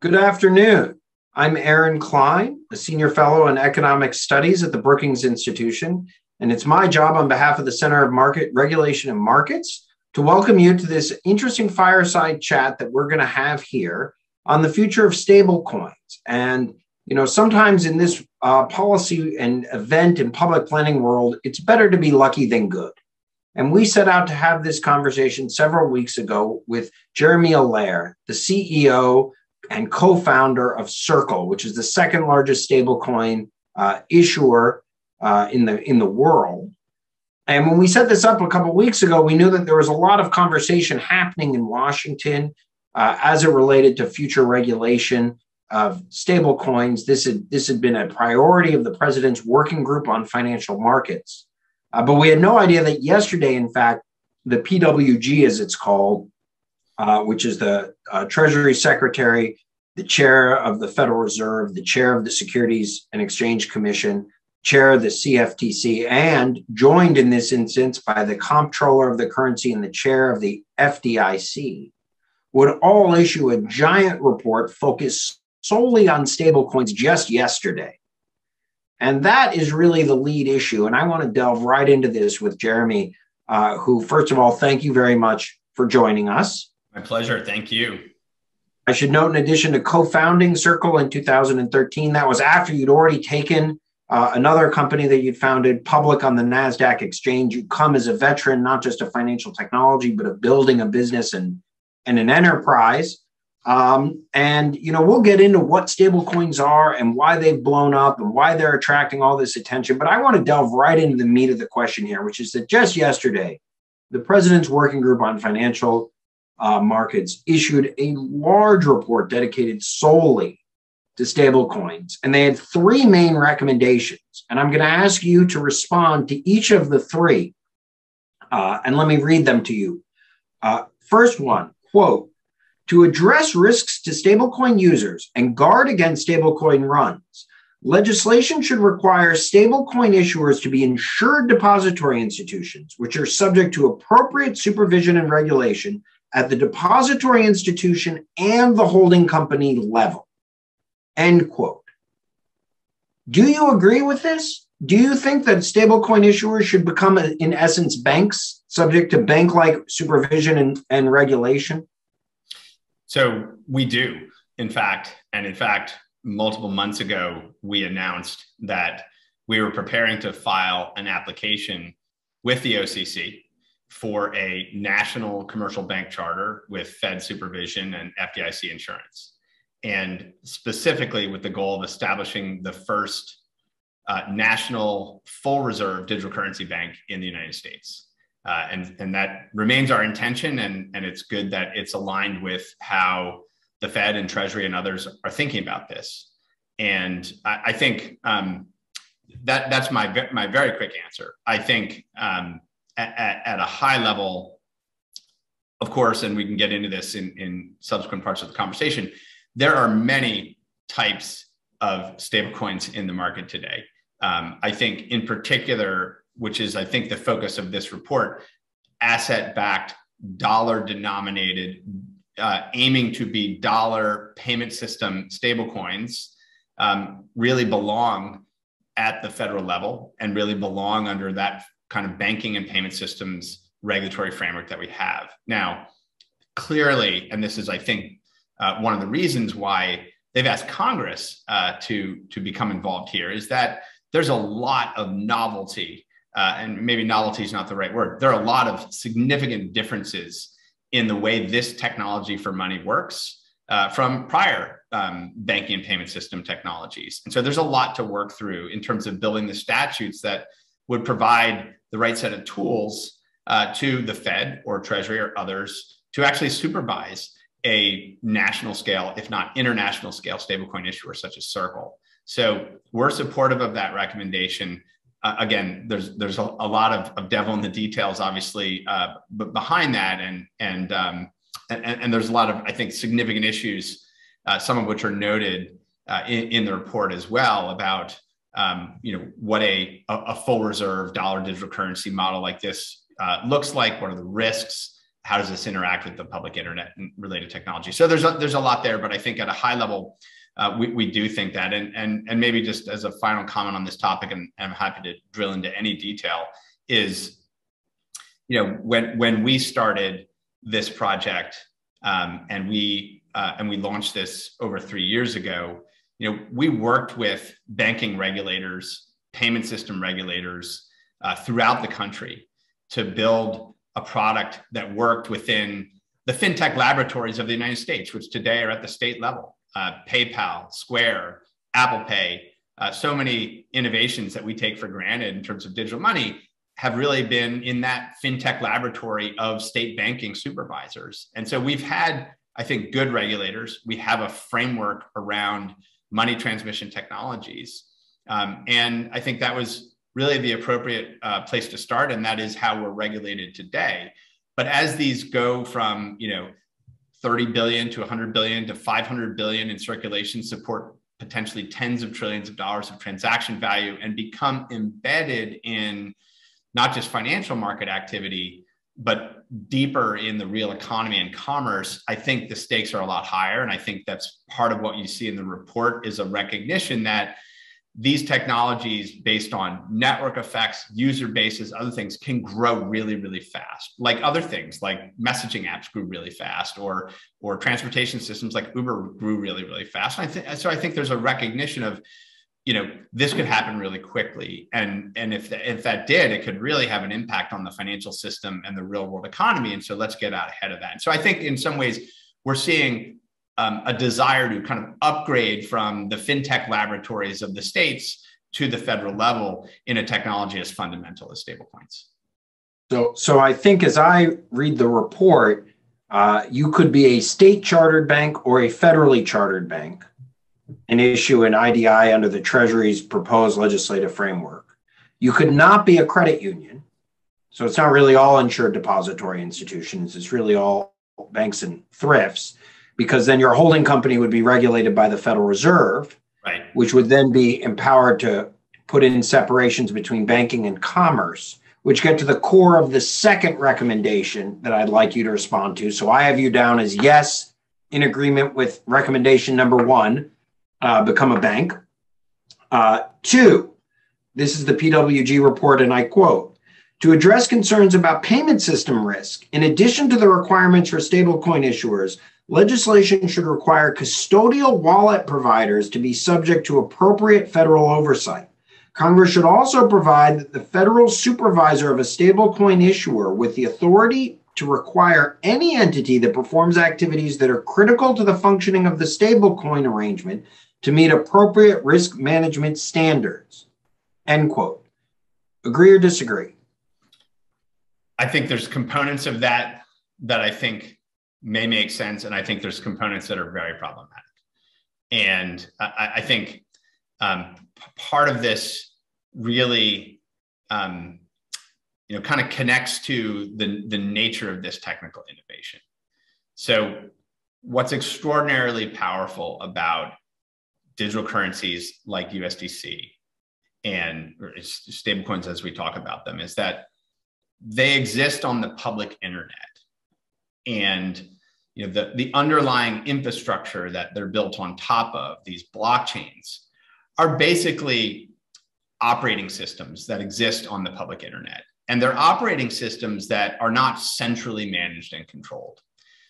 Good afternoon. I'm Aaron Klein, a senior fellow in economic studies at the Brookings Institution, and it's my job on behalf of the Center of Market Regulation and Markets to welcome you to this interesting fireside chat that we're going to have here on the future of stablecoins. And you know, sometimes in this uh, policy and event and public planning world, it's better to be lucky than good. And we set out to have this conversation several weeks ago with Jeremy Allaire, the CEO and co-founder of Circle, which is the second largest stablecoin uh, issuer uh, in the in the world. And when we set this up a couple weeks ago, we knew that there was a lot of conversation happening in Washington uh, as it related to future regulation of stablecoins. This had this had been a priority of the president's working group on financial markets. Uh, but we had no idea that yesterday, in fact, the PWG, as it's called, uh, which is the uh, Treasury Secretary, the chair of the Federal Reserve, the chair of the Securities and Exchange Commission, chair of the CFTC, and joined in this instance by the comptroller of the currency and the chair of the FDIC, would all issue a giant report focused solely on stablecoins just yesterday. And that is really the lead issue. And I want to delve right into this with Jeremy, uh, who, first of all, thank you very much for joining us. My pleasure. Thank you. I should note, in addition to co founding Circle in 2013, that was after you'd already taken uh, another company that you'd founded public on the NASDAQ exchange. You come as a veteran, not just of financial technology, but of building a business and, and an enterprise. Um, and you know, we'll get into what stablecoins are and why they've blown up and why they're attracting all this attention. But I want to delve right into the meat of the question here, which is that just yesterday, the president's working group on financial uh, markets issued a large report dedicated solely to stablecoins. And they had three main recommendations. And I'm going to ask you to respond to each of the three. Uh, and let me read them to you. Uh, first one, quote, to address risks to stablecoin users and guard against stablecoin runs, legislation should require stablecoin issuers to be insured depository institutions, which are subject to appropriate supervision and regulation at the depository institution and the holding company level. End quote. Do you agree with this? Do you think that stablecoin issuers should become, in essence, banks subject to bank like supervision and, and regulation? So we do, in fact. And in fact, multiple months ago, we announced that we were preparing to file an application with the OCC for a national commercial bank charter with Fed supervision and FDIC insurance. And specifically with the goal of establishing the first uh, national full reserve digital currency bank in the United States. Uh, and, and that remains our intention. And, and it's good that it's aligned with how the Fed and Treasury and others are thinking about this. And I, I think um, that that's my, my very quick answer. I think um, at, at, a high level, of course, and we can get into this in, in subsequent parts of the conversation, there are many types of stablecoins in the market today. Um, I think, in particular, which is I think the focus of this report, asset-backed, dollar-denominated, uh, aiming to be dollar payment system stablecoins, um, really belong at the federal level and really belong under that kind of banking and payment systems regulatory framework that we have. Now, clearly, and this is, I think, uh, one of the reasons why they've asked Congress uh, to, to become involved here is that there's a lot of novelty, uh, and maybe novelty is not the right word. There are a lot of significant differences in the way this technology for money works uh, from prior um, banking and payment system technologies. And so there's a lot to work through in terms of building the statutes that would provide the right set of tools uh, to the Fed or Treasury or others to actually supervise a national scale, if not international scale, stablecoin issuer such as Circle. So we're supportive of that recommendation. Uh, again, there's there's a, a, lot of, of devil in the details, obviously, uh, but behind that, and and, um, and and there's a lot of I think significant issues, uh, some of which are noted uh, in, in the report as well about um, you know what a, a full reserve dollar digital currency model like this uh, looks like what are the risks how does this interact with the public internet and related technology? So there's a, there's a lot there, but I think at a high level, uh, we, we do think that. And, and, and maybe just as a final comment on this topic, and, and I'm happy to drill into any detail, is you know when when we started this project um, and we uh, and we launched this over three years ago, you know we worked with banking regulators, payment system regulators uh, throughout the country to build a product that worked within the fintech laboratories of the United States, which today are at the state level. Uh, PayPal, Square, Apple Pay, uh, so many innovations that we take for granted in terms of digital money have really been in that fintech laboratory of state banking supervisors. And so we've had, I think, good regulators. We have a framework around money transmission technologies. Um, and I think that was really the appropriate uh, place to start. And that is how we're regulated today. But as these go from, you know, 30 billion to 100 billion to 500 billion in circulation support potentially tens of trillions of dollars of transaction value and become embedded in not just financial market activity, but deeper in the real economy and commerce, I think the stakes are a lot higher. And I think that's part of what you see in the report is a recognition that these technologies based on network effects, user bases, other things can grow really, really fast. Like other things, like messaging apps grew really fast, or or transportation systems like Uber grew really, really fast. And I think so. I think there's a recognition of you know this could happen really quickly. And and if if that did it could really have an impact on the financial system and the real world economy. And so let's get out ahead of that. And so i think in some ways we're seeing um, a desire to kind of upgrade from the fintech laboratories of the states to the federal level in a technology as fundamental as stablecoins. So so i think as i read the report uh, you could be a state chartered bank or a federally chartered bank and issue an IDI under the Treasury's proposed legislative framework. You could not be a credit union. So it's not really all insured depository institutions, it's really all banks and thrifts, because then your holding company would be regulated by the Federal Reserve, right. which would then be empowered to put in separations between banking and commerce, which get to the core of the second recommendation that I'd like you to respond to. So I have you down as yes, in agreement with recommendation number one uh, become a bank. Uh, two, this is the PWG report, and I quote To address concerns about payment system risk, in addition to the requirements for stablecoin issuers, legislation should require custodial wallet providers to be subject to appropriate federal oversight. Congress should also provide that the federal supervisor of a stablecoin issuer with the authority to require any entity that performs activities that are critical to the functioning of the stablecoin arrangement to meet appropriate risk management standards. End quote. Agree or disagree? I think there's components of that that I think may make sense, and I think there's components that are very problematic. And I, I think um, part of this really, um, you know, kind of connects to the, the nature of this technical innovation. So, what's extraordinarily powerful about digital currencies like USDC and stablecoins as we talk about them is that they exist on the public internet. And you know the, the underlying infrastructure that they're built on top of these blockchains are basically operating systems that exist on the public internet. And they're operating systems that are not centrally managed and controlled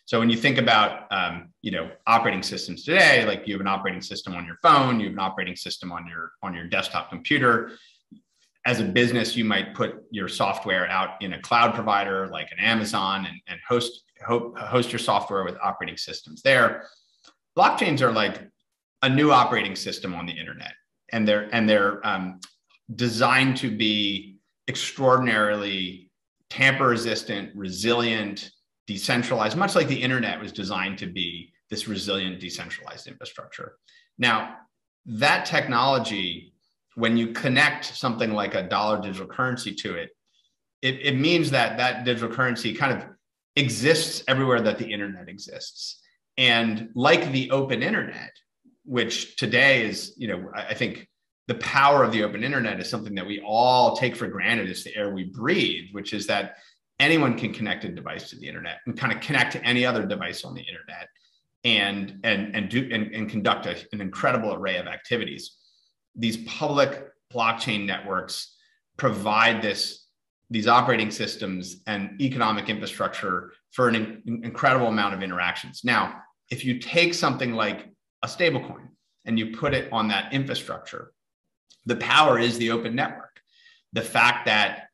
so when you think about um, you know operating systems today, like you have an operating system on your phone, you have an operating system on your on your desktop computer. As a business, you might put your software out in a cloud provider like an Amazon and, and host host your software with operating systems there. Blockchains are like a new operating system on the internet, and they're and they're um, designed to be extraordinarily tamper resistant, resilient, decentralized, much like the internet was designed to be this resilient, decentralized infrastructure. Now, that technology, when you connect something like a dollar digital currency to it, it, it means that that digital currency kind of exists everywhere that the internet exists. And like the open internet, which today is, you know, I think the power of the open internet is something that we all take for granted as the air we breathe, which is that anyone can connect a device to the internet and kind of connect to any other device on the internet and and and do and, and conduct a, an incredible array of activities. These public blockchain networks provide this these operating systems and economic infrastructure for an in, incredible amount of interactions. Now if you take something like a stablecoin and you put it on that infrastructure the power is the open network. The fact that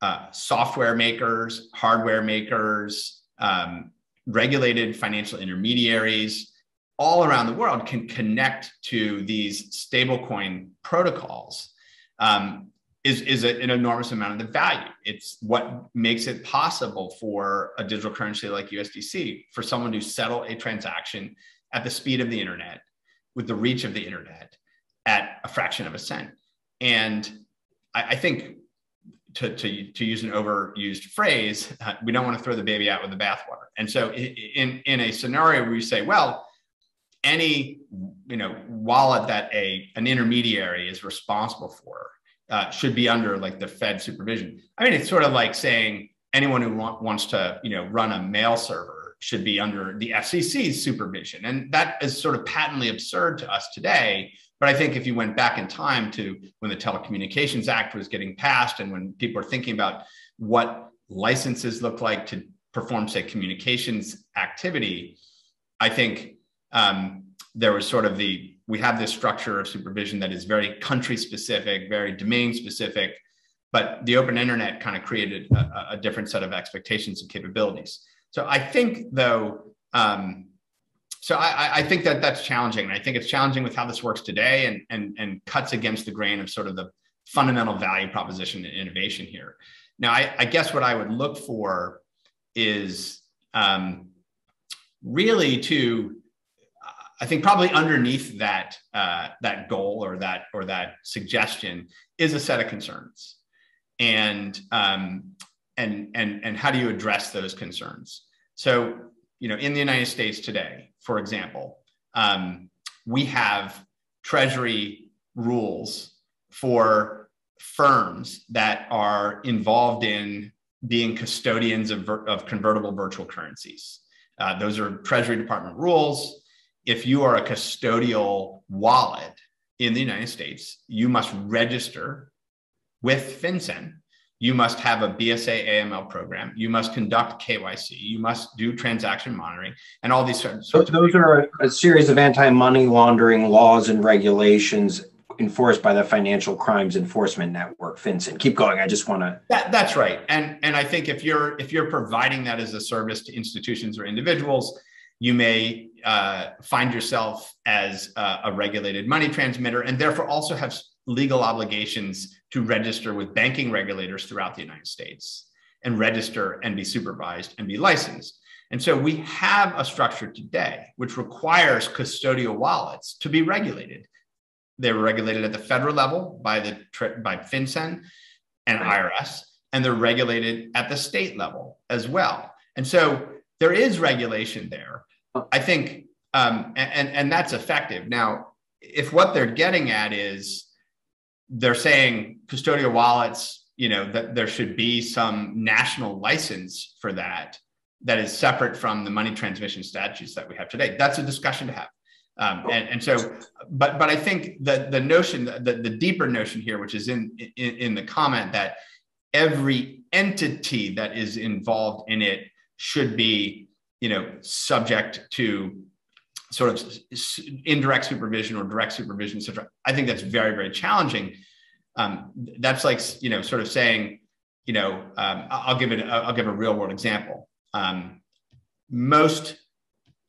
uh, software makers hardware makers um, regulated financial intermediaries all around the world can connect to these stablecoin protocols um, is, is a, an enormous amount of the value. It's what makes it possible for a digital currency like USDC for someone to settle a transaction at the speed of the internet with the reach of the internet at a fraction of a cent. And I, I think to, to, to use an overused phrase, uh, we don't want to throw the baby out with the bathwater. And so in, in a scenario where you say, well, any you know wallet that a an intermediary is responsible for uh, should be under like the Fed supervision. I mean, it's sort of like saying anyone who want, wants to you know run a mail server should be under the FCC's supervision, and that is sort of patently absurd to us today but I think if you went back in time to when the Telecommunications Act was getting passed and when people were thinking about what licenses look like to perform, say, communications activity, I think um, there was sort of the we have this structure of supervision that is very country specific, very domain specific, but the open internet kind of created a, a different set of expectations and capabilities. So I think, though, um, so I, I, think that that's challenging. And I think it's challenging with how this works today and, and, and cuts against the grain of sort of the fundamental value proposition and innovation here. Now, I, I guess what I would look for is um, really to, I think probably underneath that, uh, that goal or that, or that suggestion is a set of concerns. And, um, and, and, and how do you address those concerns? So you know, in the United States today, for example, um, we have treasury rules for firms that are involved in being custodians of, of convertible virtual currencies. Uh, those are Treasury Department rules. If you are a custodial wallet in the United States, you must register with FinCEN you must have a BSA AML program. You must conduct KYC. You must do transaction monitoring and all these sorts. So those are a, series of anti-money laundering laws and regulations enforced by the Financial Crimes Enforcement Network, FinCEN. Keep going. I just want to. That, that's right. And and I think if you're if you're providing that as a service to institutions or individuals, you may uh, find yourself as a, a regulated money transmitter, and therefore also have legal obligations to register with banking regulators throughout the United States and register and be supervised and be licensed. And so we have a structure today which requires custodial wallets to be regulated. They're regulated at the federal level by the by FinCEN and IRS, and they're regulated at the state level as well. And so there is regulation there. I think, um, and and that's effective. Now, if what they're getting at is they're saying custodial wallets, you know, that there should be some national license for that that is separate from the money transmission statutes that we have today. That's a discussion to have. Um, and, and so, but but I think that the notion, the, the deeper notion here, which is in, in in the comment that every entity that is involved in it should be, you know, subject to sort of indirect supervision or direct supervision, etc. I think that's very, very challenging. Um, that's like you know, sort of saying, you know, um, I'll give it. I'll give a real world example. Um, most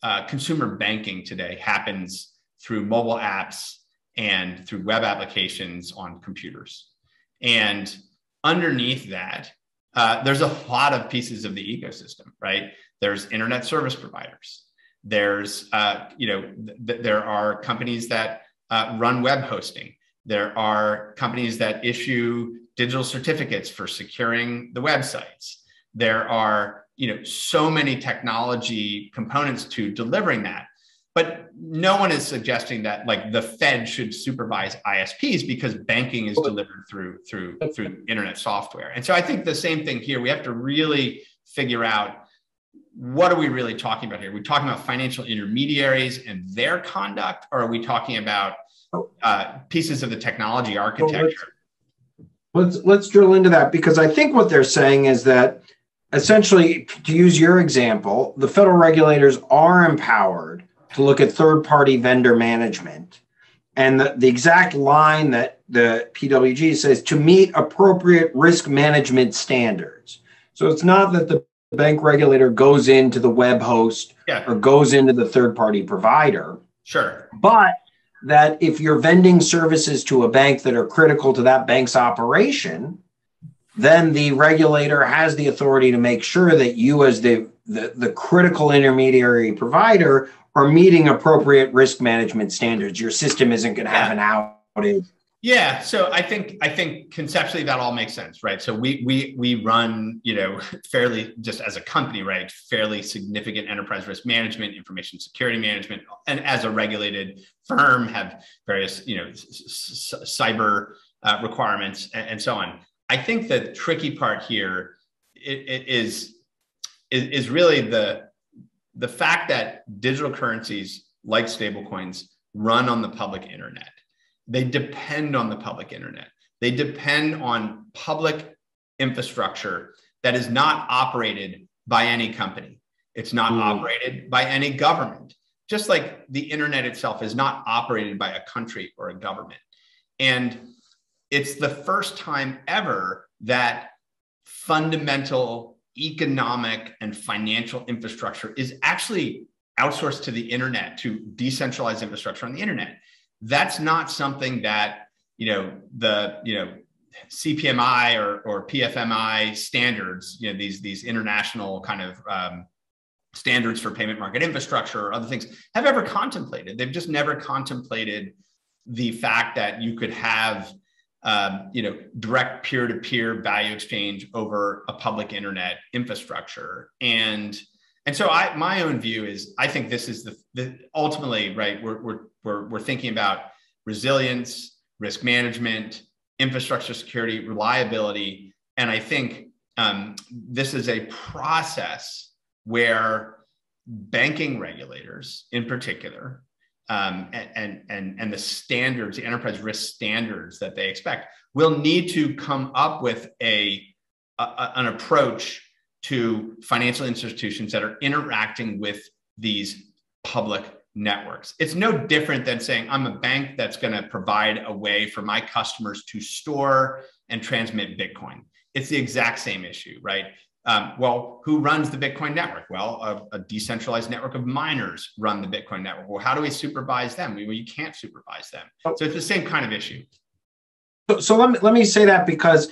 uh, consumer banking today happens through mobile apps and through web applications on computers, and underneath that, uh, there's a lot of pieces of the ecosystem, right? There's internet service providers there's, uh, you know, th- there are companies that uh, run web hosting. There are companies that issue digital certificates for securing the websites. There are, you know, so many technology components to delivering that. But no one is suggesting that like the Fed should supervise ISPs because banking is delivered through through through internet software. And so I think the same thing here. We have to really figure out what are we really talking about here? Are we talking about financial intermediaries and their conduct, or are we talking about uh, pieces of the technology architecture? Let's let's drill into that because I think what they're saying is that essentially, to use your example, the federal regulators are empowered to look at third party vendor management. And the, the exact line that the PWG says to meet appropriate risk management standards. So it's not that the bank regulator goes into the web host yeah. or goes into the third party provider. Sure. But that if you're vending services to a bank that are critical to that bank's operation, then the regulator has the authority to make sure that you, as the, the, the critical intermediary provider, are meeting appropriate risk management standards. Your system isn't going to have an outage. Yeah, so I think I think conceptually that all makes sense, right? So we we we run, you know, fairly just as a company, right? Fairly significant enterprise risk management, information security management, and as a regulated firm, have various, you know, cyber uh, requirements and, and, so on. I think the tricky part here is, is is really the the fact that digital currencies like stablecoins run on the public internet, they depend on the public internet. They depend on public infrastructure that is not operated by any company. It's not mm. operated by any government, just like the internet itself is not operated by a country or a government. And it's the first time ever that fundamental economic and financial infrastructure is actually outsourced to the internet to decentralized infrastructure on the internet that's not something that you know the you know cpmi or, or pfmi standards you know these these international kind of um, standards for payment market infrastructure or other things have ever contemplated they've just never contemplated the fact that you could have um, you know, direct peer-to-peer value exchange over a public internet infrastructure. And and so I my own view is I think this is the, the ultimately right. We're, we're we're we're thinking about resilience, risk management, infrastructure security, reliability, and I think um, this is a process where banking regulators, in particular, um, and, and, and the standards, the enterprise risk standards that they expect, will need to come up with a, a, an approach to financial institutions that are interacting with these public networks. It's no different than saying I'm a bank that's going to provide a way for my customers to store and transmit Bitcoin. It's the exact same issue, right? Um, well, who runs the Bitcoin network? Well, a, a, decentralized network of miners run the Bitcoin network. Well, how do we supervise them? Well, you can't supervise them. Oh. So it's the same kind of issue. So, so let, me, let me say that because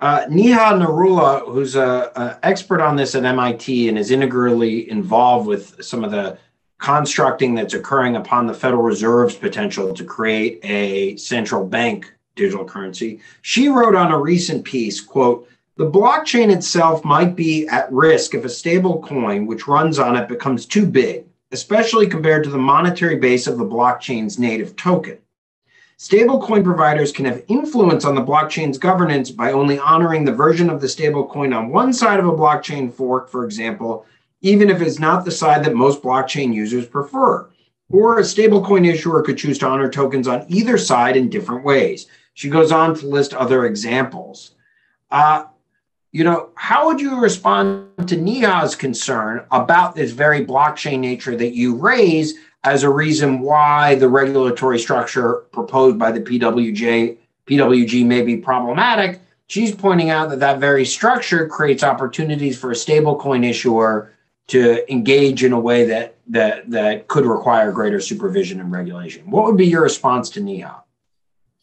uh, Neha Narula, who's an expert on this at MIT and is integrally involved with some of the constructing that's occurring upon the Federal Reserve's potential to create a central bank digital currency, she wrote on a recent piece, quote, the blockchain itself might be at risk if a stable coin which runs on it becomes too big, especially compared to the monetary base of the blockchain's native token. Stablecoin providers can have influence on the blockchain's governance by only honoring the version of the stablecoin on one side of a blockchain fork, for example, even if it's not the side that most blockchain users prefer. Or a stablecoin issuer could choose to honor tokens on either side in different ways. She goes on to list other examples. Uh, you know, how would you respond to Neha's concern about this very blockchain nature that you raise as a reason why the regulatory structure proposed by the PWJ, PWG may be problematic? She's pointing out that that very structure creates opportunities for a stablecoin issuer to engage in a way that that that could require greater supervision and regulation. What would be your response to Neha?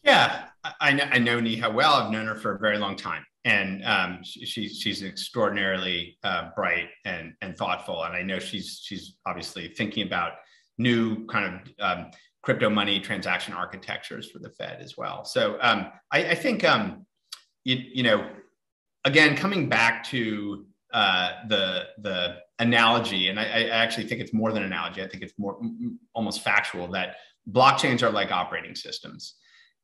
Yeah, I, I know Neha well. I've known her for a very long time and um, she, she's extraordinarily uh, bright and, and thoughtful. And I know she's she's obviously thinking about new kind of um, crypto money transaction architectures for the Fed as well. So um, I, I, think um, you, you know again coming back to uh, the the analogy, and I, I, actually think it's more than analogy. I think it's more almost factual that blockchains are like operating systems,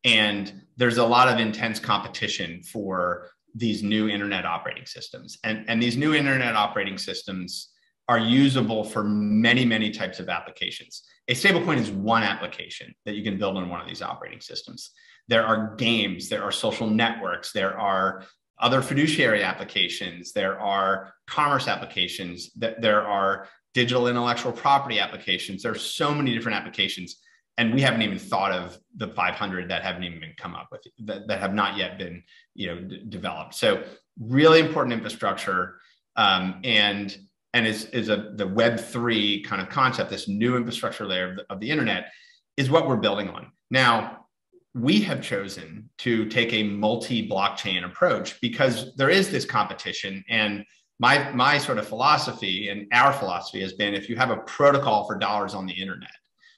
and there's a lot of intense competition for these new internet operating systems, and and these new internet operating systems are usable for many many types of applications. A stablecoin is one application that you can build on one of these operating systems. There are games, there are social networks, there are other fiduciary applications, there are commerce applications, that there are digital intellectual property applications. There are so many different applications. And we haven't even thought of the 500 that haven't even been come up with, that, that have not yet been you know, developed. So really important infrastructure. Um, and and is, is a, the Web3 kind of concept, this new infrastructure layer of the, of the internet, is what we're building on. Now, we have chosen to take a multi-blockchain approach because there is this competition and my my sort of philosophy and our philosophy has been if you have a protocol for dollars on the internet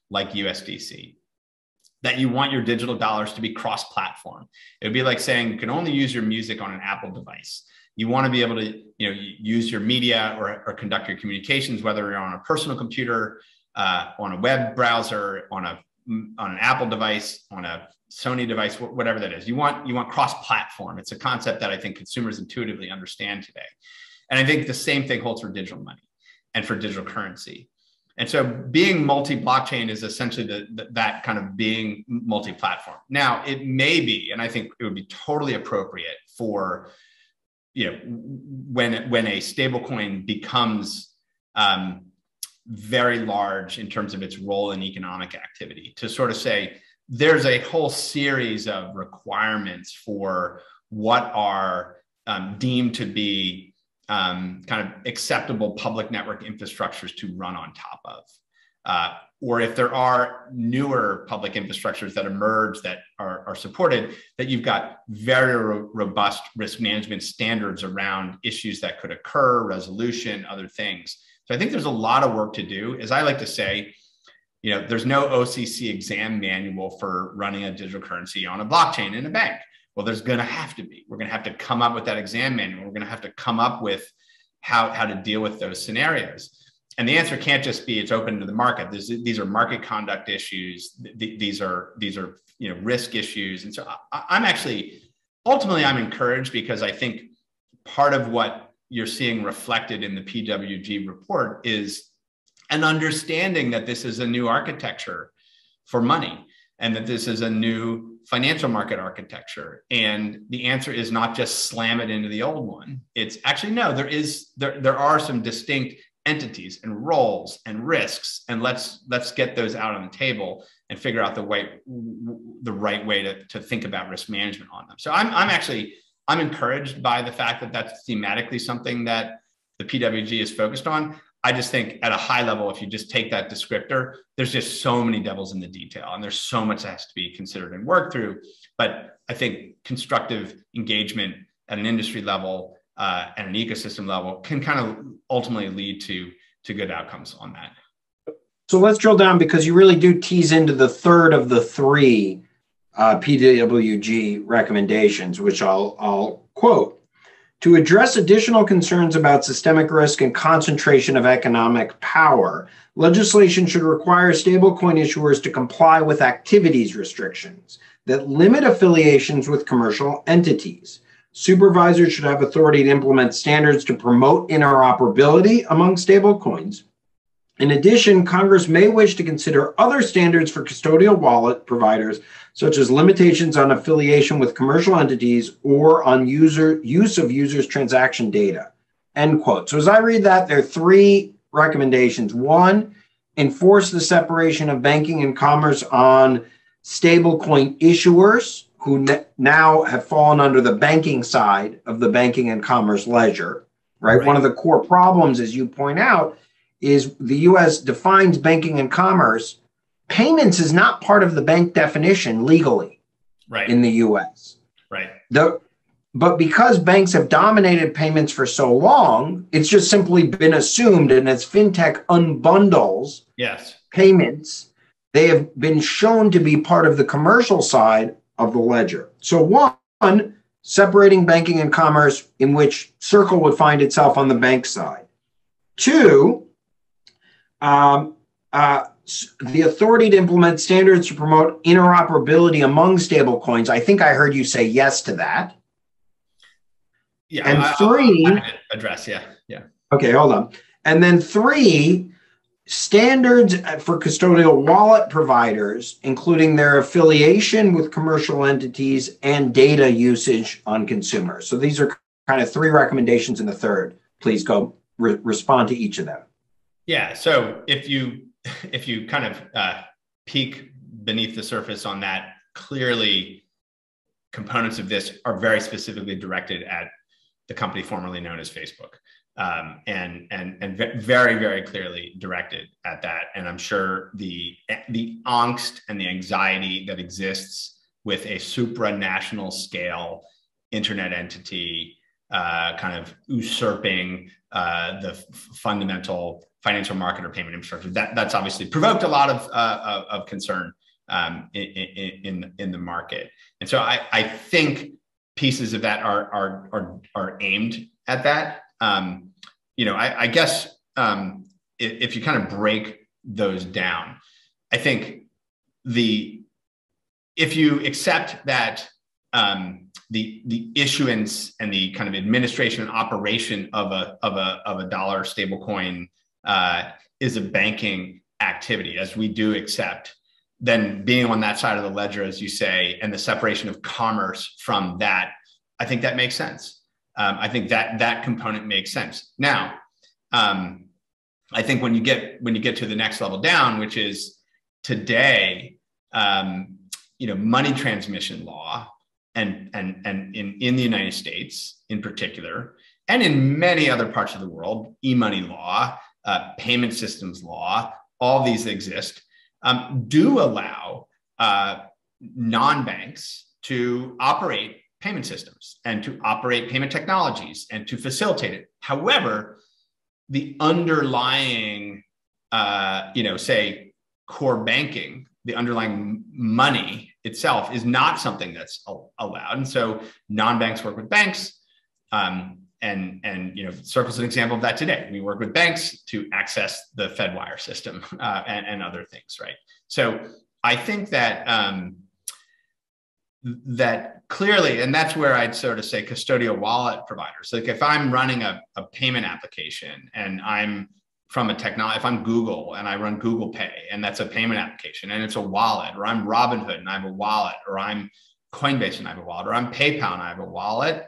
like USDC that you want your digital dollars to be cross-platform it would be like saying you can only use your music on an apple device you want to be able to you know use your media or, or conduct your communications whether you're on a personal computer uh, on a web browser on a on an apple device on a Sony device, whatever that is. You want you want cross-platform. It's a concept that I think consumers intuitively understand today, and I think the same thing holds for digital money and for digital currency. And so, being multi-blockchain is essentially the, the, that kind of being multi-platform. Now, it may be, and I think it would be totally appropriate for you know when when a stablecoin becomes um, very large in terms of its role in economic activity to sort of say there's a whole series of requirements for what are um, deemed to be um, kind of acceptable public network infrastructures to run on top of. Uh, or if there are newer public infrastructures that emerge that are, are supported, that you've got very ro- robust risk management standards around issues that could occur, resolution, other things. So I think there's a lot of work to do. As I like to say, you know, there's no OCC exam manual for running a digital currency on a blockchain in a bank. Well, there's going to have to be. We're going to have to come up with that exam manual. We're going to have to come up with how, how to deal with those scenarios. And the answer can't just be it's open to the market. This, these are market conduct issues. these are these are you know risk issues. And so I, I'm actually ultimately I'm encouraged because I think part of what you're seeing reflected in the PWG report is an understanding that this is a new architecture for money and that this is a new financial market architecture and the answer is not just slam it into the old one it's actually no there is there, there are some distinct entities and roles and risks and let's let's get those out on the table and figure out the way the right way to, to think about risk management on them so i'm, I'm actually i'm encouraged by the fact that that's thematically something that the pwg is focused on I just think at a high level, if you just take that descriptor, there's just so many devils in the detail and there's so much that has to be considered and worked through. But I think constructive engagement at an industry level uh, and an ecosystem level can kind of ultimately lead to, to good outcomes on that. So let's drill down because you really do tease into the third of the three uh, PWG recommendations, which I'll, I'll quote. To address additional concerns about systemic risk and concentration of economic power, legislation should require stablecoin issuers to comply with activities restrictions that limit affiliations with commercial entities. Supervisors should have authority to implement standards to promote interoperability among stablecoins. In addition, Congress may wish to consider other standards for custodial wallet providers such as limitations on affiliation with commercial entities or on user use of users' transaction data. End quote. So as I read that, there are three recommendations. One, enforce the separation of banking and commerce on stablecoin issuers who now have fallen under the banking side of the banking and commerce ledger. Right? right? One of the core problems, as you point out, is the US defines banking and commerce payments is not part of the bank definition legally right. in the US. Right. The, but because banks have dominated payments for so long, it's just simply been assumed, and as fintech unbundles yes. payments, they have been shown to be part of the commercial side of the ledger. So, one, separating banking and commerce, in which Circle would find itself on the bank side. Two, um, uh, the authority to implement standards to promote interoperability among stablecoins. I think I heard you say yes to that. Yeah, and I, 3 I, I address. Yeah, yeah. Okay, hold on. And then three, standards for custodial wallet providers, including their affiliation with commercial entities and data usage on consumers. So these are kind of three recommendations in the third. Please go re- respond to each of them. Yeah. So if you if you kind of uh, peek beneath the surface on that, clearly components of this are very specifically directed at the company formerly known as Facebook um, and and and very very clearly directed at that. And I'm sure the the angst and the anxiety that exists with a supranational scale internet entity uh, kind of usurping uh, the fundamental financial market or payment infrastructure. That that's obviously provoked a lot of uh, of, concern um, in, in in the market. And so I I think pieces of that are are are, are aimed at that. Um, you know, I, I guess um, if, if, you kind of break those down, I think the if you accept that um, the the issuance and the kind of administration and operation of a of a of a dollar stablecoin uh, is a banking activity, as we do accept, then being on that side of the ledger, as you say, and the separation of commerce from that, I think that makes sense. Um, I think that that component makes sense. Now, um, I think when you get when you get to the next level down, which is today, um, you know, money transmission law, and and and in in the United States in particular, and in many other parts of the world, e-money law, uh, payment systems law, all these exist, um, do allow uh, non-banks to operate payment systems and to operate payment technologies and to facilitate it. However, the underlying, uh, you know, say core banking, the underlying money itself is not something that's allowed. And so non-banks work with banks. Um, and and you know circle's an example of that today we work with banks to access the fedwire system uh, and, and, other things right so i think that um, that clearly, and that's where I'd sort of say custodial wallet providers. Like if I'm running a, a payment application and I'm from a technology, if I'm Google and I run Google Pay and that's a payment application and it's a wallet, or I'm Robinhood and I have a wallet, or I'm Coinbase and I have a wallet, or I'm PayPal and I have a wallet,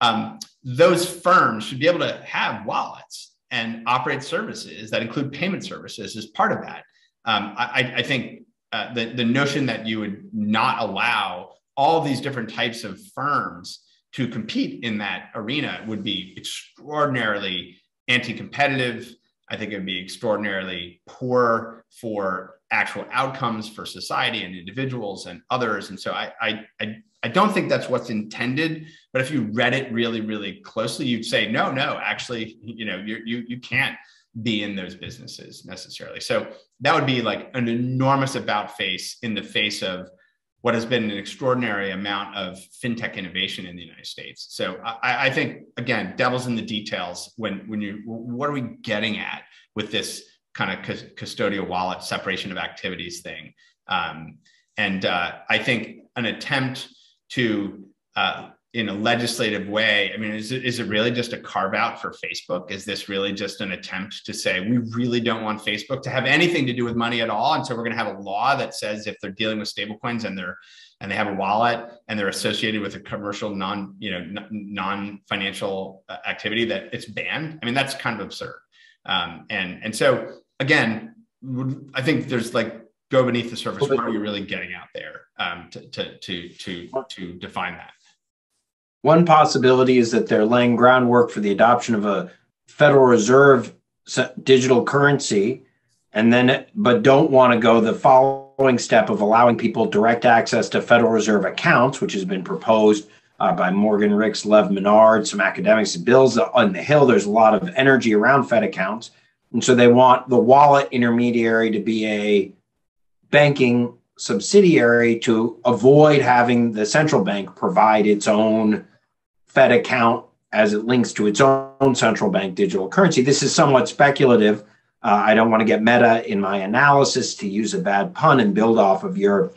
um, those firms should be able to have wallets and operate services that include payment services as part of that. Um, I, I, think uh, the, the notion that you would not allow all these different types of firms to compete in that arena would be extraordinarily anti-competitive. I think it would be extraordinarily poor for actual outcomes for society and individuals and others. And so I, I, I, I don't think that's what's intended. But if you read it really, really closely, you'd say, no, no, actually, you know, you you you can't be in those businesses necessarily. So that would be like an enormous about face in the face of what has been an extraordinary amount of fintech innovation in the United States. So I, I think again, devil's in the details. When when you what are we getting at with this kind of custodial wallet separation of activities thing? Um, and uh, I think an attempt to uh, in a legislative way i mean is it, is it really just a carve out for facebook? Is this really just an attempt to say we really don't want facebook to have anything to do with money at all and so we're going to have a law that says if they're dealing with stablecoins and they're and they have a wallet and they're associated with a commercial non you know non financial uh, activity that it's banned? I mean that's kind of absurd. Um, and and so again i think there's like go beneath the surface. What are you really getting out there um, to, to to to to define that one possibility is that they're laying groundwork for the adoption of a Federal Reserve digital currency, and then but don't want to go the following step of allowing people direct access to Federal Reserve accounts, which has been proposed uh, by Morgan Ricks, Lev Menand, some academics. Bills on the Hill. There's a lot of energy around Fed accounts, and so they want the wallet intermediary to be a banking subsidiary to avoid having the central bank provide its own Fed account as it links to its own central bank digital currency. This is somewhat speculative. Uh, I don't want to get meta in my analysis to use a bad pun and build off of your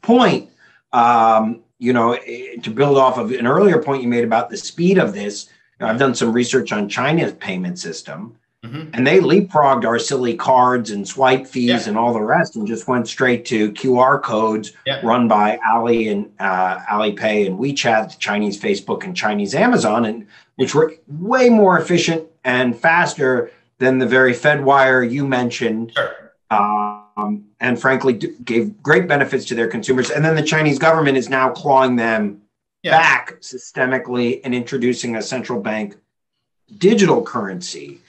point. Um, you know, eh, to build off of an earlier point you made about the speed of this, you know, I've done some research on China's payment system. Mm-hmm. And they leapfrogged our silly cards and swipe fees yeah. and all the rest, and just went straight to QR codes yeah. run by Ali and uh, Alipay and WeChat, Chinese Facebook and Chinese Amazon, and which were way more efficient and faster than the very Fedwire you mentioned. Sure. Um, and frankly, gave great benefits to their consumers. And then the Chinese government is now clawing them yeah. back systemically and introducing a central bank digital currency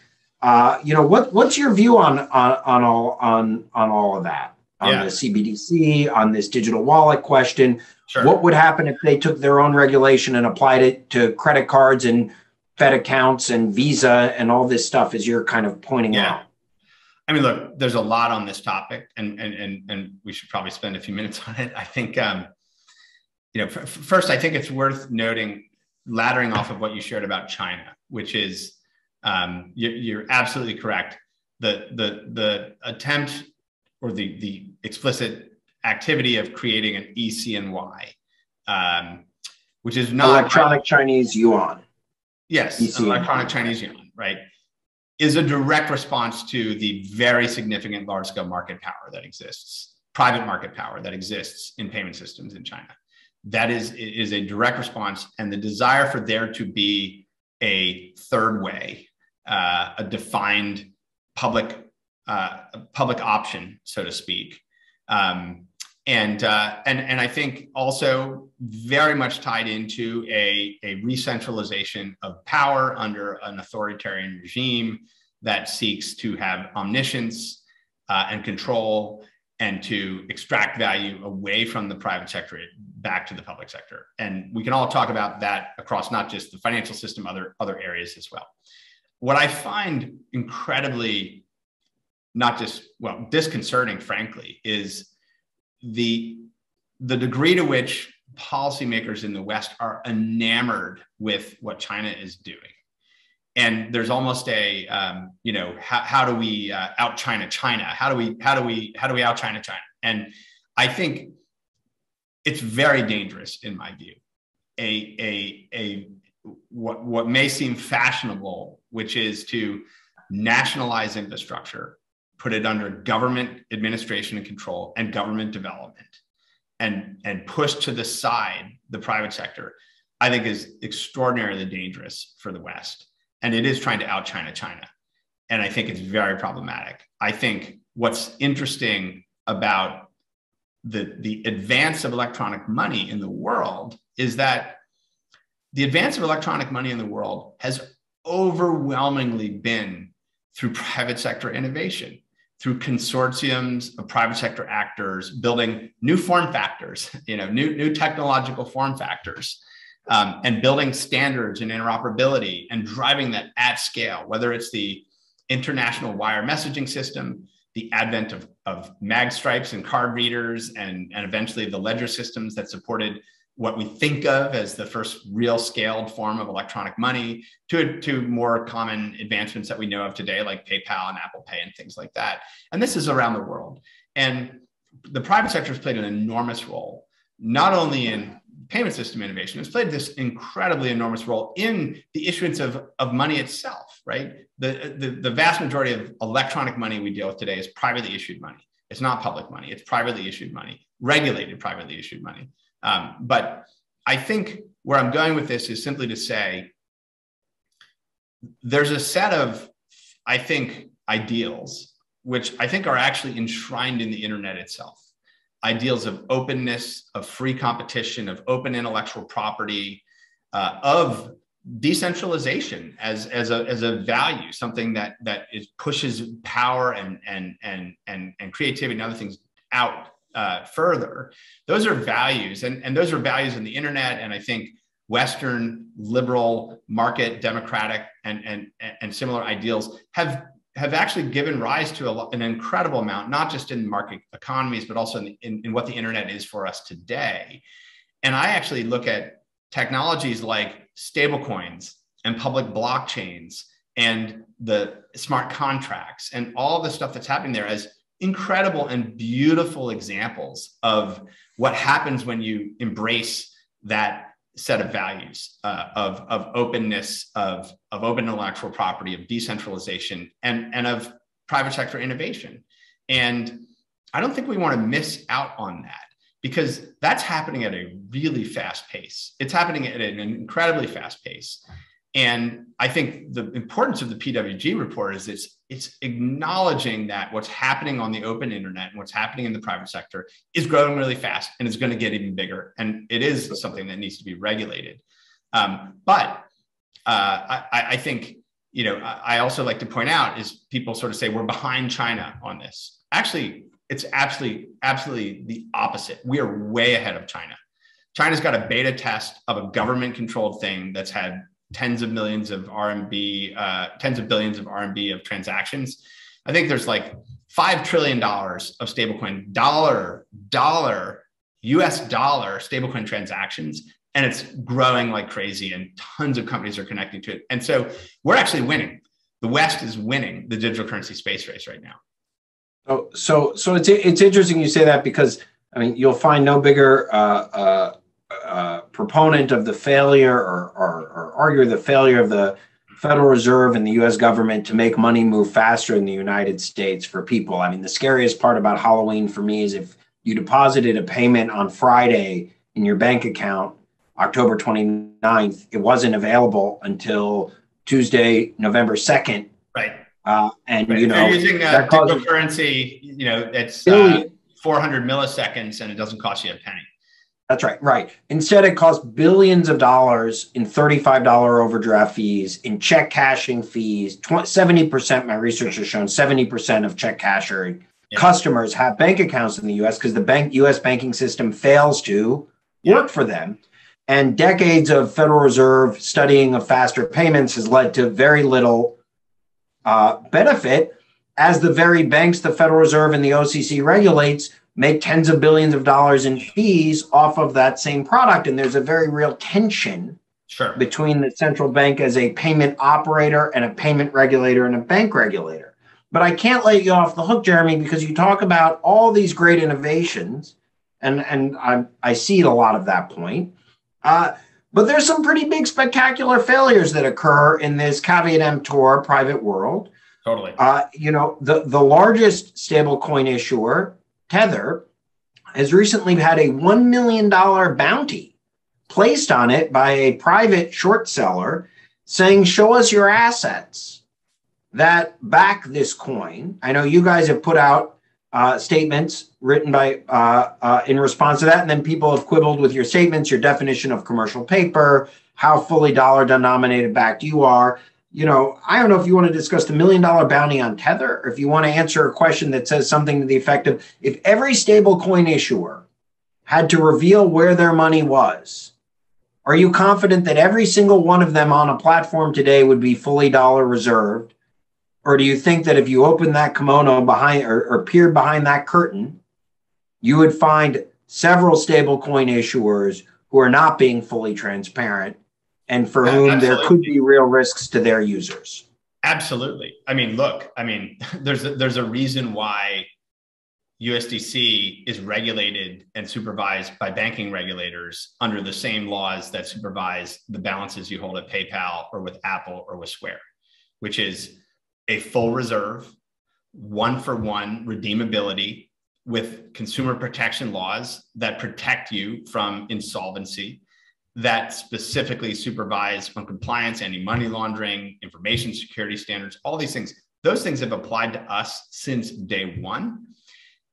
uh, you know, what what's your view on on, on all on on all of that? On yeah. the CBDC, on this digital wallet question. Sure. What would happen if they took their own regulation and applied it to credit cards and Fed accounts and Visa and all this stuff as you're kind of pointing yeah. out? I mean, look, there's a lot on this topic, and and and and we should probably spend a few minutes on it. I think, um, you know, f- first, I think it's worth noting, laddering off of what you shared about China, which is um, you, are absolutely correct. The, the, the attempt or the, the explicit activity of creating an ECNY, um, which is not electronic Chinese yuan. Yes, ECNY. electronic Chinese yuan, right, is a direct response to the very significant large scale market power that exists, private market power that exists in payment systems in China. That is, is a direct response, and the desire for there to be a third way uh, a defined public uh, public option, so to speak. Um, and, uh, and, and I think also very much tied into a, a re-centralization of power under an authoritarian regime that seeks to have omniscience uh, and control and to extract value away from the private sector back to the public sector. And we can all talk about that across not just the financial system, other, other areas as well what I find incredibly not just well disconcerting, frankly, is the the degree to which policymakers in the West are enamored with what China is doing. And there's almost a, um, you know, how, how do we uh, out China China? How do we, how do we, how do we out China China? And I think it's very dangerous in my view. A, a, a what, what may seem fashionable, which is to nationalize infrastructure, put it under government administration and control and government development, and, and push to the side the private sector, I think is extraordinarily dangerous for the West. And it is trying to out China China. And I think it's very problematic. I think what's interesting about the, the advance of electronic money in the world is that the advance of electronic money in the world has overwhelmingly been through private sector innovation, through consortiums of private sector actors building new form factors, you know, new, new technological form factors, um, and building standards and interoperability and driving that at scale, whether it's the international wire messaging system, the advent of, of mag stripes and card readers, and, and eventually the ledger systems that supported what we think of as the first real scaled form of electronic money to, to more common advancements that we know of today, like PayPal and Apple Pay and things like that. And this is around the world. And the private sector has played an enormous role, not only in payment system innovation, it's played this incredibly enormous role in the issuance of, of money itself, right? The, the, the vast majority of electronic money we deal with today is privately issued money. It's not public money, it's privately issued money, regulated privately issued money. Um, but I think where I'm going with this is simply to say there's a set of, I think, ideals, which I think are actually enshrined in the internet itself. Ideals of openness, of free competition, of open intellectual property, uh, of decentralization as, as, a, as a value, something that, that is, pushes power and, and, and, and, and creativity and other things out uh, further. Those are values, and, and those are values in the internet. And I think Western liberal, market, democratic, and, and, and similar ideals have have actually given rise to a, an incredible amount, not just in market economies, but also in, in, in what the internet is for us today. And I actually look at technologies like stablecoins and public blockchains and the smart contracts and all the stuff that's happening there as incredible and beautiful examples of what happens when you embrace that set of values uh, of, of openness, of, of open intellectual property, of decentralization, and, and of private sector innovation. And I don't think we want to miss out on that because that's happening at a really fast pace. It's happening at an incredibly fast pace. And I think the importance of the PWG report is it's it's acknowledging that what's happening on the open internet and what's happening in the private sector is growing really fast and it's going to get even bigger. And it is something that needs to be regulated. Um, but uh, I, I, think you know I also like to point out is people sort of say we're behind China on this. Actually, it's absolutely absolutely the opposite. We are way ahead of China. China's got a beta test of a government controlled thing that's had tens of millions of RMB, uh, tens of billions of RMB of transactions. I think there's like five trillion dollars of stablecoin dollar dollar U.S. dollar stablecoin transactions, and it's growing like crazy, and tons of companies are connecting to it. And so we're actually winning. The West is winning the digital currency space race right now. Oh, so so it's it's interesting you say that because I mean you'll find no bigger uh, uh, uh, proponent of the failure or, or, or argue the failure of the Federal Reserve and the US government to make money move faster in the United States for people. I mean, the scariest part about Halloween for me is if you deposited a payment on Friday in your bank account, October 29th, it wasn't available until Tuesday, November 2nd. Right. Uh, and, right. you know, They're using uh, cryptocurrency, you know, it's uh, 400 milliseconds and it doesn't cost you a penny. That's right. Right. Instead, it costs billions of dollars in $35 overdraft fees, in check cashing fees. 70%, my research has shown 70% of check casher yeah. customers have bank accounts in the US because the bank US banking system fails to yeah. work for them. And decades of Federal Reserve studying of faster payments has led to very little uh, benefit as the very banks the Federal Reserve and the OCC regulates make tens of billions of dollars in fees off of that same product. And there's a very real tension sure. between the central bank as a payment operator and a payment regulator and a bank regulator. But I can't let you off the hook, Jeremy, because you talk about all these great innovations, and, and I, I see a lot of that point. Uh, but there's some pretty big spectacular failures that occur in this caveat emptor private world. Totally. Uh, you know, the, the largest stablecoin issuer Tether has recently had a $1 million bounty placed on it by a private short seller saying, Show us your assets that back this coin. I know you guys have put out uh, statements written by uh, uh, in response to that, and then people have quibbled with your statements, your definition of commercial paper, how fully dollar denominated backed you are you know, I don't know if you want to discuss the million dollar bounty on Tether, or if you want to answer a question that says something to the effect of if every stablecoin issuer had to reveal where their money was, are you confident that every single one of them on a platform today would be fully dollar reserved? Or do you think that if you opened that kimono behind or, or peered behind that curtain, you would find several stablecoin issuers who are not being fully transparent and for whom absolutely. there could be real risks to their users. Absolutely. I mean, look, I mean, there's a, there's a reason why USDC is regulated and supervised by banking regulators under the same laws that supervise the balances you hold at PayPal or with Apple or with Square, which is a full reserve, one for one redeemability with consumer protection laws that protect you from insolvency that specifically supervise on compliance, anti money laundering, information security standards, all these things. Those things have applied to us since day one.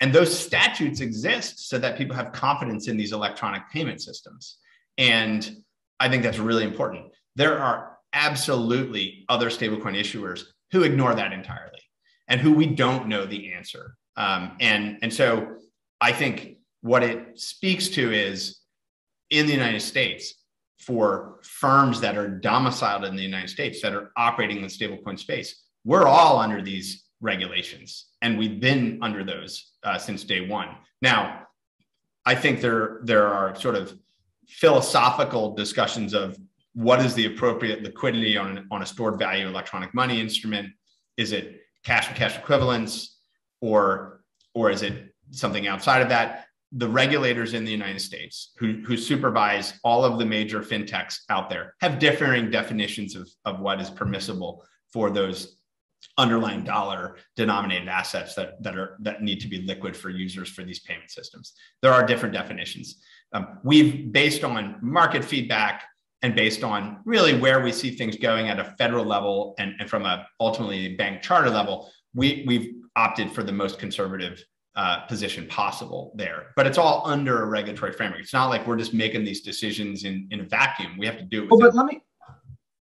And those statutes exist so that people have confidence in these electronic payment systems. And I think that's really important. There are absolutely other stablecoin issuers who ignore that entirely and who we don't know the answer. Um, and, and so I think what it speaks to is in the United States for firms that are domiciled in the United States that are operating in the stablecoin space. we're all under these regulations, and we've been under those uh, since day one. Now, I think there there are sort of philosophical discussions of what is the appropriate liquidity on, on a stored value electronic money instrument? Is it cash and cash equivalents, or or is it something outside of that? The regulators in the United States who, who supervise all of the major fintechs out there have differing definitions of, of what is permissible for those underlying dollar denominated assets that, that are that need to be liquid for users for these payment systems. There are different definitions. Um, we've based on market feedback and based on really where we see things going at a federal level and, and from a ultimately bank charter level, we, we've opted for the most conservative uh, position possible there. But it's all under a regulatory framework. It's not like we're just making these decisions in, in a vacuum. We have to do it. Well, but let me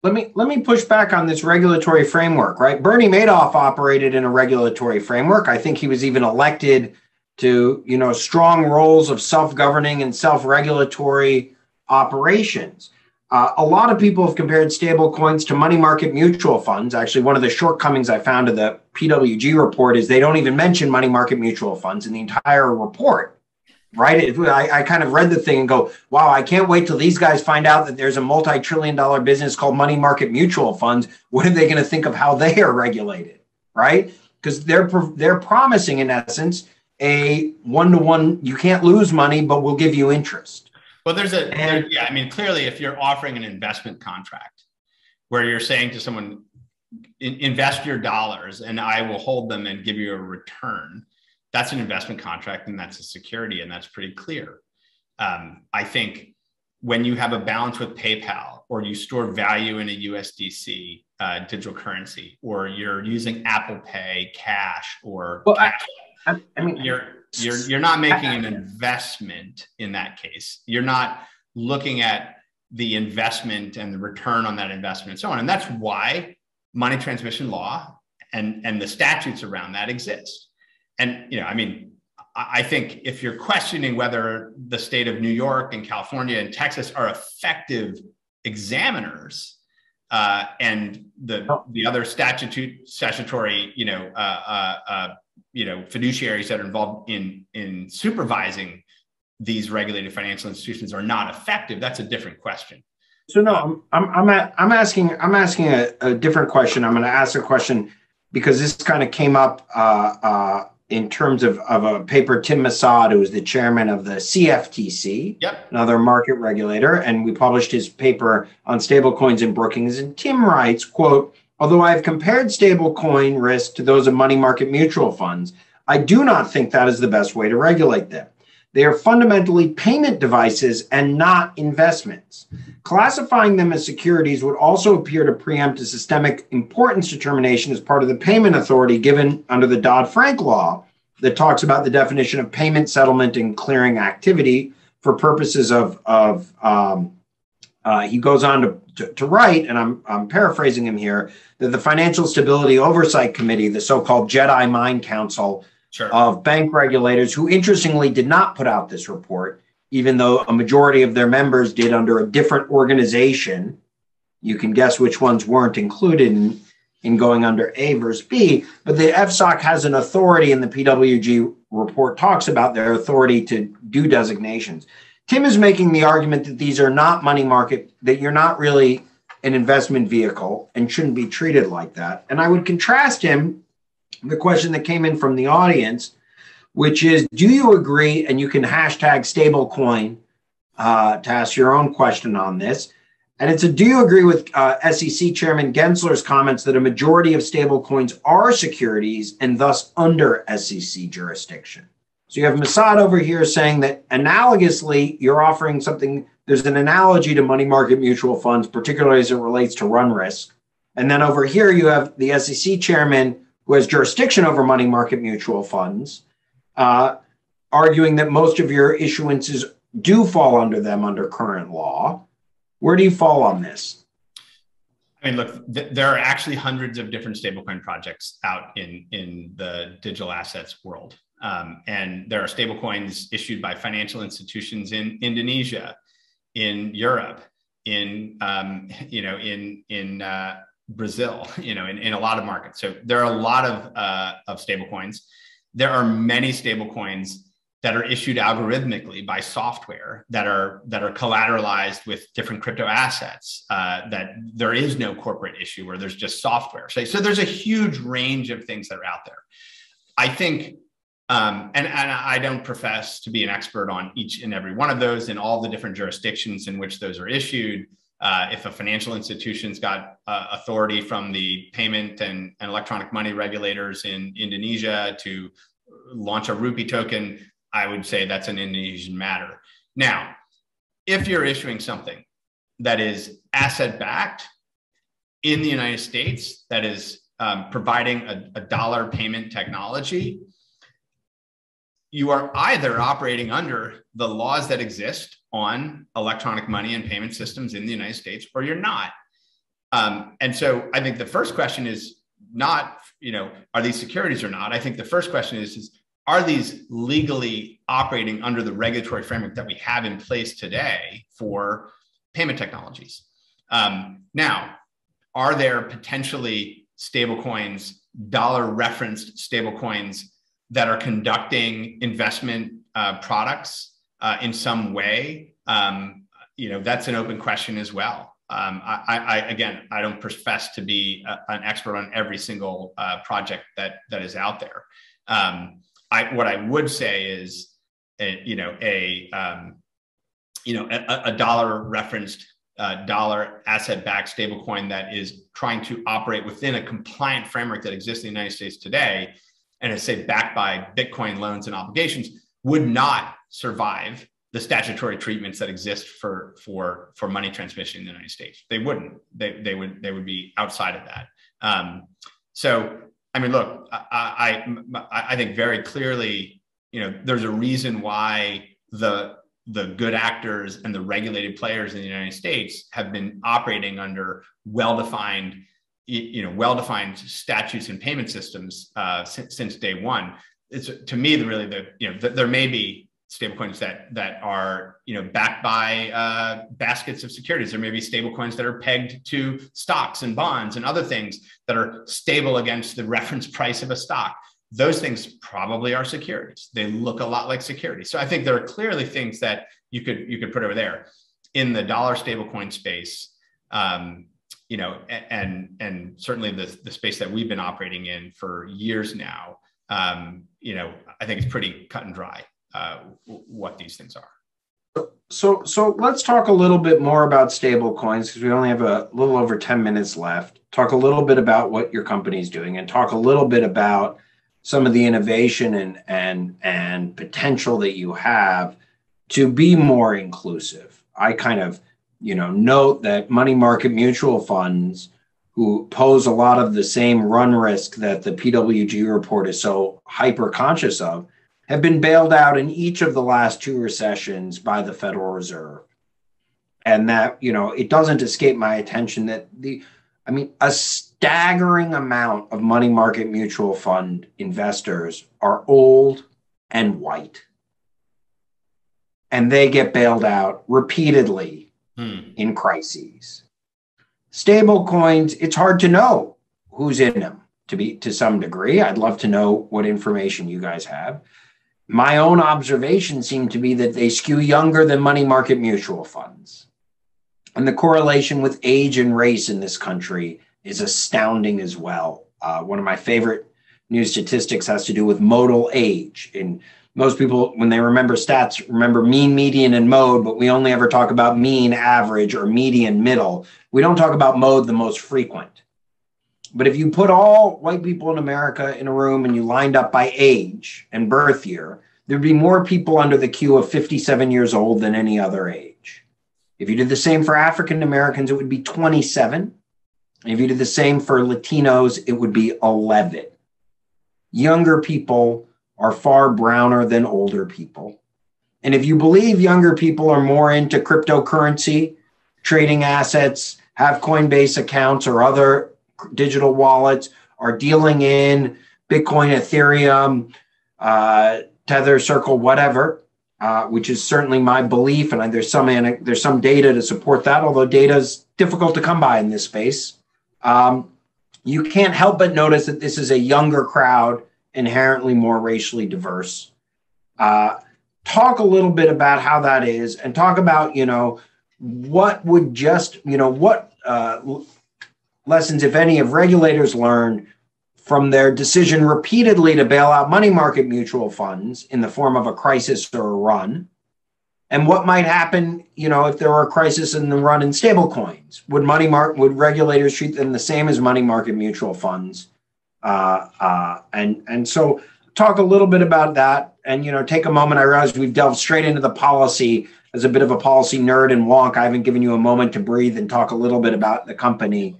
let me let me push back on this regulatory framework, right? Bernie Madoff operated in a regulatory framework. I think he was even elected to, you know, strong roles of self-governing and self-regulatory operations. Uh, a lot of people have compared stable coins to money market mutual funds. Actually, one of the shortcomings I found of the PWG report is they don't even mention money market mutual funds in the entire report right? I, I, kind of read the thing and go, wow, I can't wait till these guys find out that there's a multi trillion dollar business called money market mutual funds. What are they going to think of how they are regulated, right? Because they're, they're promising, in essence, a one to one, you can't lose money, but we'll give you interest. Well, there's a, there, yeah, I mean, clearly, if you're offering an investment contract where you're saying to someone, invest your dollars and I will hold them and give you a return that's an investment contract and that's a security and that's pretty clear. Um, i think when you have a balance with paypal or you store value in a usdc uh, digital currency or you're using apple pay cash or well, cash, I, I, mean you're you're you're not making an investment in that case. You're not looking at the investment and the return on that investment and so on. And that's why money transmission law and and the statutes around that exist. And you know, I mean, I think if you're questioning whether the state of New York and California and Texas are effective examiners, uh, and the the other statute statutory, you know, uh, uh, uh, you know, fiduciaries that are involved in in supervising these regulated financial institutions are not effective, that's a different question. So no, I'm I'm I'm, I'm asking I'm asking a, a different question. I'm going to ask a question because this kind of came up uh, uh, in terms of, of a paper, Tim Massad, who is the chairman of the CFTC, yep. another market regulator, and we published his paper on stablecoins in Brookings. And Tim writes, quote, although I have compared stablecoin risk to those of money market mutual funds, I do not think that is the best way to regulate them. They are fundamentally payment devices and not investments. Classifying them as securities would also appear to preempt a systemic importance determination as part of the payment authority given under the Dodd Frank law that talks about the definition of payment settlement and clearing activity for purposes of, of um, uh, he goes on to, to, to, write, and I'm, I'm paraphrasing him here, that the Financial Stability Oversight Committee, the so called Jedi Mind Council, sure. of bank regulators who interestingly did not put out this report, even though a majority of their members did under a different organization. You can guess which ones weren't included in, in going under A versus B. But the FSOC has an authority, and the PWG report talks about their authority to do designations. Tim is making the argument that these are not money market, that you're not really an investment vehicle and shouldn't be treated like that. And I would contrast him the question that came in from the audience, which is Do you agree? And you can hashtag stablecoin uh, to ask your own question on this. And it's a Do you agree with uh, SEC Chairman Gensler's comments that a majority of stablecoins are securities and thus under SEC jurisdiction? So you have Massad over here saying that analogously, you're offering something, there's an analogy to money market mutual funds, particularly as it relates to run risk. And then over here, you have the SEC chairman who has jurisdiction over money market mutual funds, uh, arguing that most of your issuances do fall under them under current law. Where do you fall on this? I mean, look, th- there are actually hundreds of different stablecoin projects out in, in the digital assets world. Um, and there are stablecoins issued by financial institutions in Indonesia, in Europe, in um, you know, in in uh, Brazil, you know, in, in a lot of markets. So there are a lot of, uh, of stable coins. There are many stablecoins that are issued algorithmically by software that are that are collateralized with different crypto assets uh, that there is no corporate issue where there's just software so, so there's a huge range of things that are out there i think um, and, and i don't profess to be an expert on each and every one of those in all the different jurisdictions in which those are issued uh, if a financial institution's got uh, authority from the payment and, and electronic money regulators in Indonesia to launch a rupee token, I would say that's an Indonesian matter. Now, if you're issuing something that is asset backed in the United States, that is um, providing a, a dollar payment technology, you are either operating under the laws that exist on electronic money and payment systems in the United States, or you're not. Um, and so I think the first question is not, you know, are these securities or not? I think the first question is, is are these legally operating under the regulatory framework that we have in place today for payment technologies? Um, now, are there potentially stablecoins, dollar referenced stablecoins that are conducting investment uh, products uh, in some way? Um, you know, that's an open question as well. Um, I, I, again, I don't profess to be a, an expert on every single uh, project that that is out there. Um, I, what I would say is, a, you know, a um, you know a, a dollar referenced uh, dollar asset backed stablecoin that is trying to operate within a compliant framework that exists in the United States today, and is say backed by Bitcoin loans and obligations, would not survive the statutory treatments that exist for for for money transmission in the United States. They wouldn't. They they would they would be outside of that. Um, so I mean, look, I, I, I think very clearly, you know, there's a reason why the the good actors and the regulated players in the United States have been operating under well-defined, you know, well-defined statutes and payment systems uh, since, since day one. It's to me the really the you know the, there may be stablecoins that that are you know backed by uh, baskets of securities. There may be stablecoins that are pegged to stocks and bonds and other things that are stable against the reference price of a stock. Those things probably are securities. They look a lot like securities. So I think there are clearly things that you could you could put over there in the dollar stablecoin space. Um, you know, and and certainly the the space that we've been operating in for years now. Um, you know, I think it's pretty cut and dry uh, what these things are. So, so let's talk a little bit more about stable coins because we only have a little over 10 minutes left. Talk a little bit about what your company is doing and talk a little bit about some of the innovation and, and, and potential that you have to be more inclusive. I kind of, you know, note that money market mutual funds who pose a lot of the same run risk that the PWG report is so hyper conscious of have been bailed out in each of the last two recessions by the Federal Reserve. And that, you know, it doesn't escape my attention that the, I mean, a staggering amount of money market mutual fund investors are old and white. And they get bailed out repeatedly hmm. in crises. Stable coins, it's hard to know who's in them to be to some degree. I'd love to know what information you guys have my own observation seemed to be that they skew younger than money market mutual funds. And the correlation with age and race in this country is astounding as well. Uh, one of my favorite new statistics has to do with modal age. And most people, when they remember stats, remember mean, median, and mode, but we only ever talk about mean, average, or median, middle. We don't talk about mode, the most frequent. But if you put all white people in America in a room and you lined up by age and birth year, there'd be more people under the queue of 57 years old than any other age. If you did the same for African Americans, it would be 27. If you did the same for Latinos, it would be 11. Younger people are far browner than older people. And if you believe younger people are more into cryptocurrency, trading assets, have Coinbase accounts or other digital wallets are dealing in Bitcoin, Ethereum, uh, Tether, Circle, whatever, uh, which is certainly my belief. And there's some there's some data to support that, although data is difficult to come by in this space. Um, you can't help but notice that this is a younger crowd, inherently more racially diverse. Uh, talk a little bit about how that is and talk about, you know, what would just, you know, what uh, lessons, if any, have regulators learned from their decision repeatedly to bail out money market mutual funds in the form of a crisis or a run? And what might happen, you know, if there were a crisis in the run in stablecoins? Would money market would regulators treat them the same as money market mutual funds? Uh, uh, and and so talk a little bit about that, and you know, take a moment. I realize we've delved straight into the policy as a bit of a policy nerd and wonk. I haven't given you a moment to breathe and talk a little bit about the company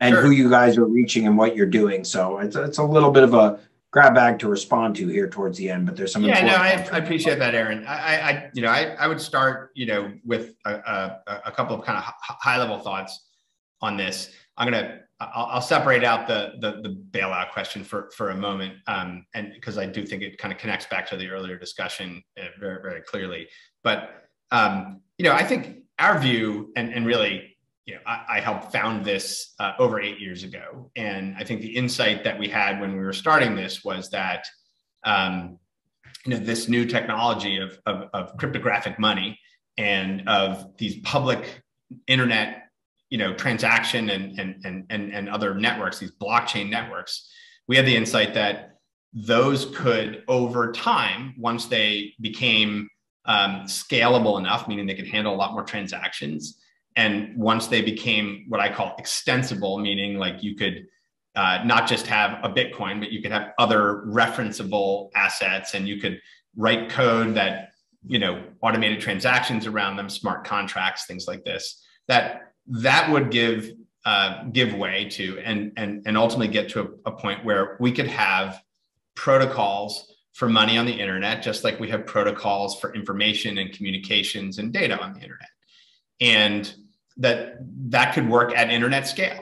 and sure. who you guys are reaching and what you're doing. So it's it's a little bit of a grab bag to respond to here towards the end, but there's some. Yeah, no, I, I, appreciate that, Aaron. I, I, you know, I, I would start, you know, with a, a, a couple of kind of high level thoughts on this. I'm gonna, I'll, I'll separate out the, the, the bailout question for for a moment, um, and because I do think it kind of connects back to the earlier discussion uh, very very clearly. But um, you know, I think our view, and and really you know, I, I, helped found this uh, over eight years ago. And I think the insight that we had when we were starting this was that, um, you know, this new technology of, of, of, cryptographic money and of these public internet, you know, transaction and, and, and, and, other networks, these blockchain networks, we had the insight that those could over time, once they became um, scalable enough, meaning they could handle a lot more transactions, and once they became what I call extensible, meaning like you could uh, not just have a Bitcoin, but you could have other referenceable assets and you could write code that, you know, automated transactions around them, smart contracts, things like this, that that would give uh, give way to and and and ultimately get to a, a point where we could have protocols for money on the internet, just like we have protocols for information and communications and data on the internet. And that that could work at internet scale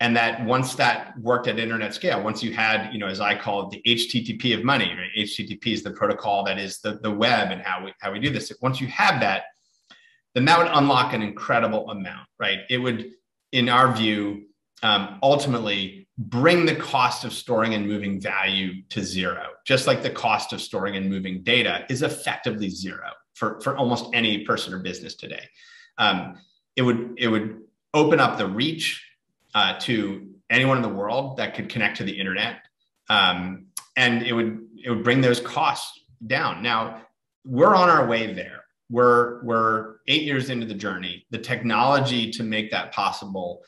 and that once that worked at internet scale once you had you know as i call it the http of money right? http is the protocol that is the, the web and how we how we do this once you have that then that would unlock an incredible amount right it would in our view um, ultimately bring the cost of storing and moving value to zero just like the cost of storing and moving data is effectively zero for, for almost any person or business today um, it would it would open up the reach uh, to anyone in the world that could connect to the internet, um, and it would it would bring those costs down. Now we're on our way there. We're we're eight years into the journey. The technology to make that possible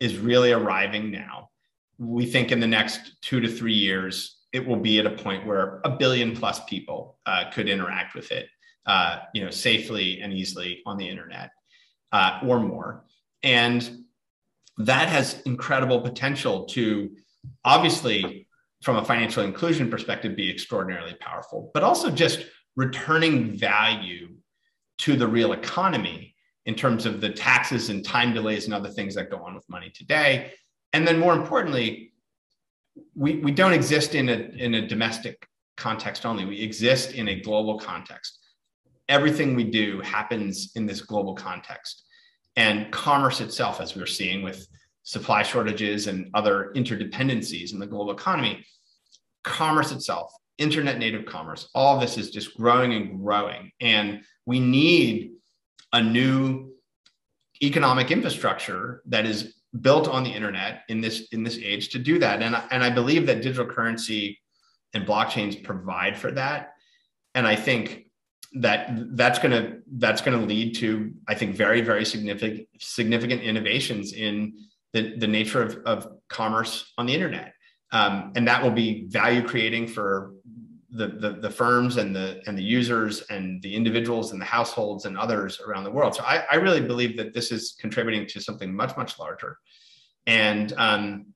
is really arriving now. We think in the next two to three years, it will be at a point where a billion plus people uh, could interact with it, uh, you know, safely and easily on the internet uh, or more. And that has incredible potential to obviously, from a financial inclusion perspective, be extraordinarily powerful, but also just returning value to the real economy in terms of the taxes and time delays and other things that go on with money today. And then more importantly, we, we don't exist in a, in a domestic context only, we exist in a global context everything we do happens in this global context. And commerce itself, as we're seeing with supply shortages and other interdependencies in the global economy, commerce itself, internet native commerce, all this is just growing and growing. And we need a new economic infrastructure that is built on the internet in this in this age to do that. And, and I believe that digital currency and blockchains provide for that. And I think that that's going to that's going to lead to i think very very significant significant innovations in the, the nature of, of commerce on the internet um, and that will be value creating for the, the, the firms and the and the users and the individuals and the households and others around the world. So i, I really believe that this is contributing to something much much larger. And um,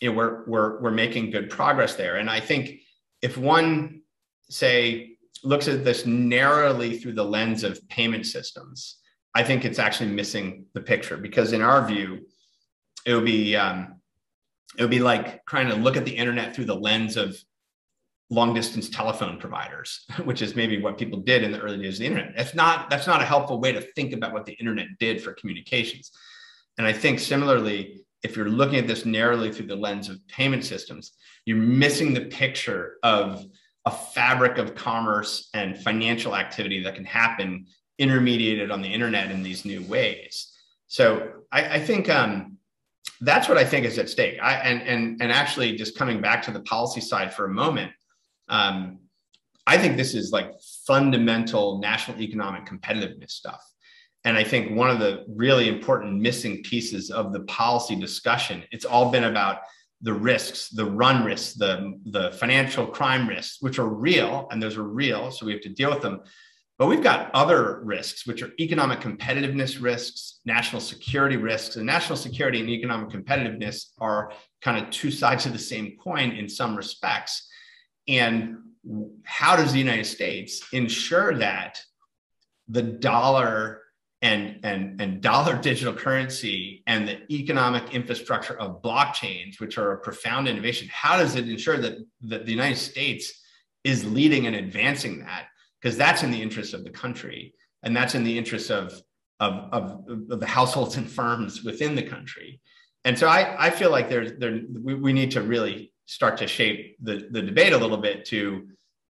you know, we're, we're we're making good progress there. And i think if one say looks at this narrowly through the lens of payment systems, I think it's actually missing the picture. Because in our view, it would be um, it would be like trying to look at the internet through the lens of long distance telephone providers, which is maybe what people did in the early days of the internet. That's not that's not a helpful way to think about what the internet did for communications. And I think similarly, if you're looking at this narrowly through the lens of payment systems, you're missing the picture of a fabric of commerce and financial activity that can happen intermediated on the internet in these new ways. So I, I think um, that's what I think is at stake. I, and, and, and actually just coming back to the policy side for a moment, um, I think this is like fundamental national economic competitiveness stuff. And I think one of the really important missing pieces of the policy discussion, it's all been about the risks, the run risks, the, the financial crime risks, which are real, and those are real. So we have to deal with them. But we've got other risks, which are economic competitiveness risks, national security risks. And national security and economic competitiveness are kind of two sides of the same coin in some respects. And how does the United States ensure that the dollar and, and, and dollar digital currency and the economic infrastructure of blockchains, which are a profound innovation, how does it ensure that, that the United States is leading and advancing that? Because that's in the interest of the country and that's in the interest of, of, of, of the households and firms within the country. And so I, I feel like there's there, we, we need to really start to shape the, the debate a little bit to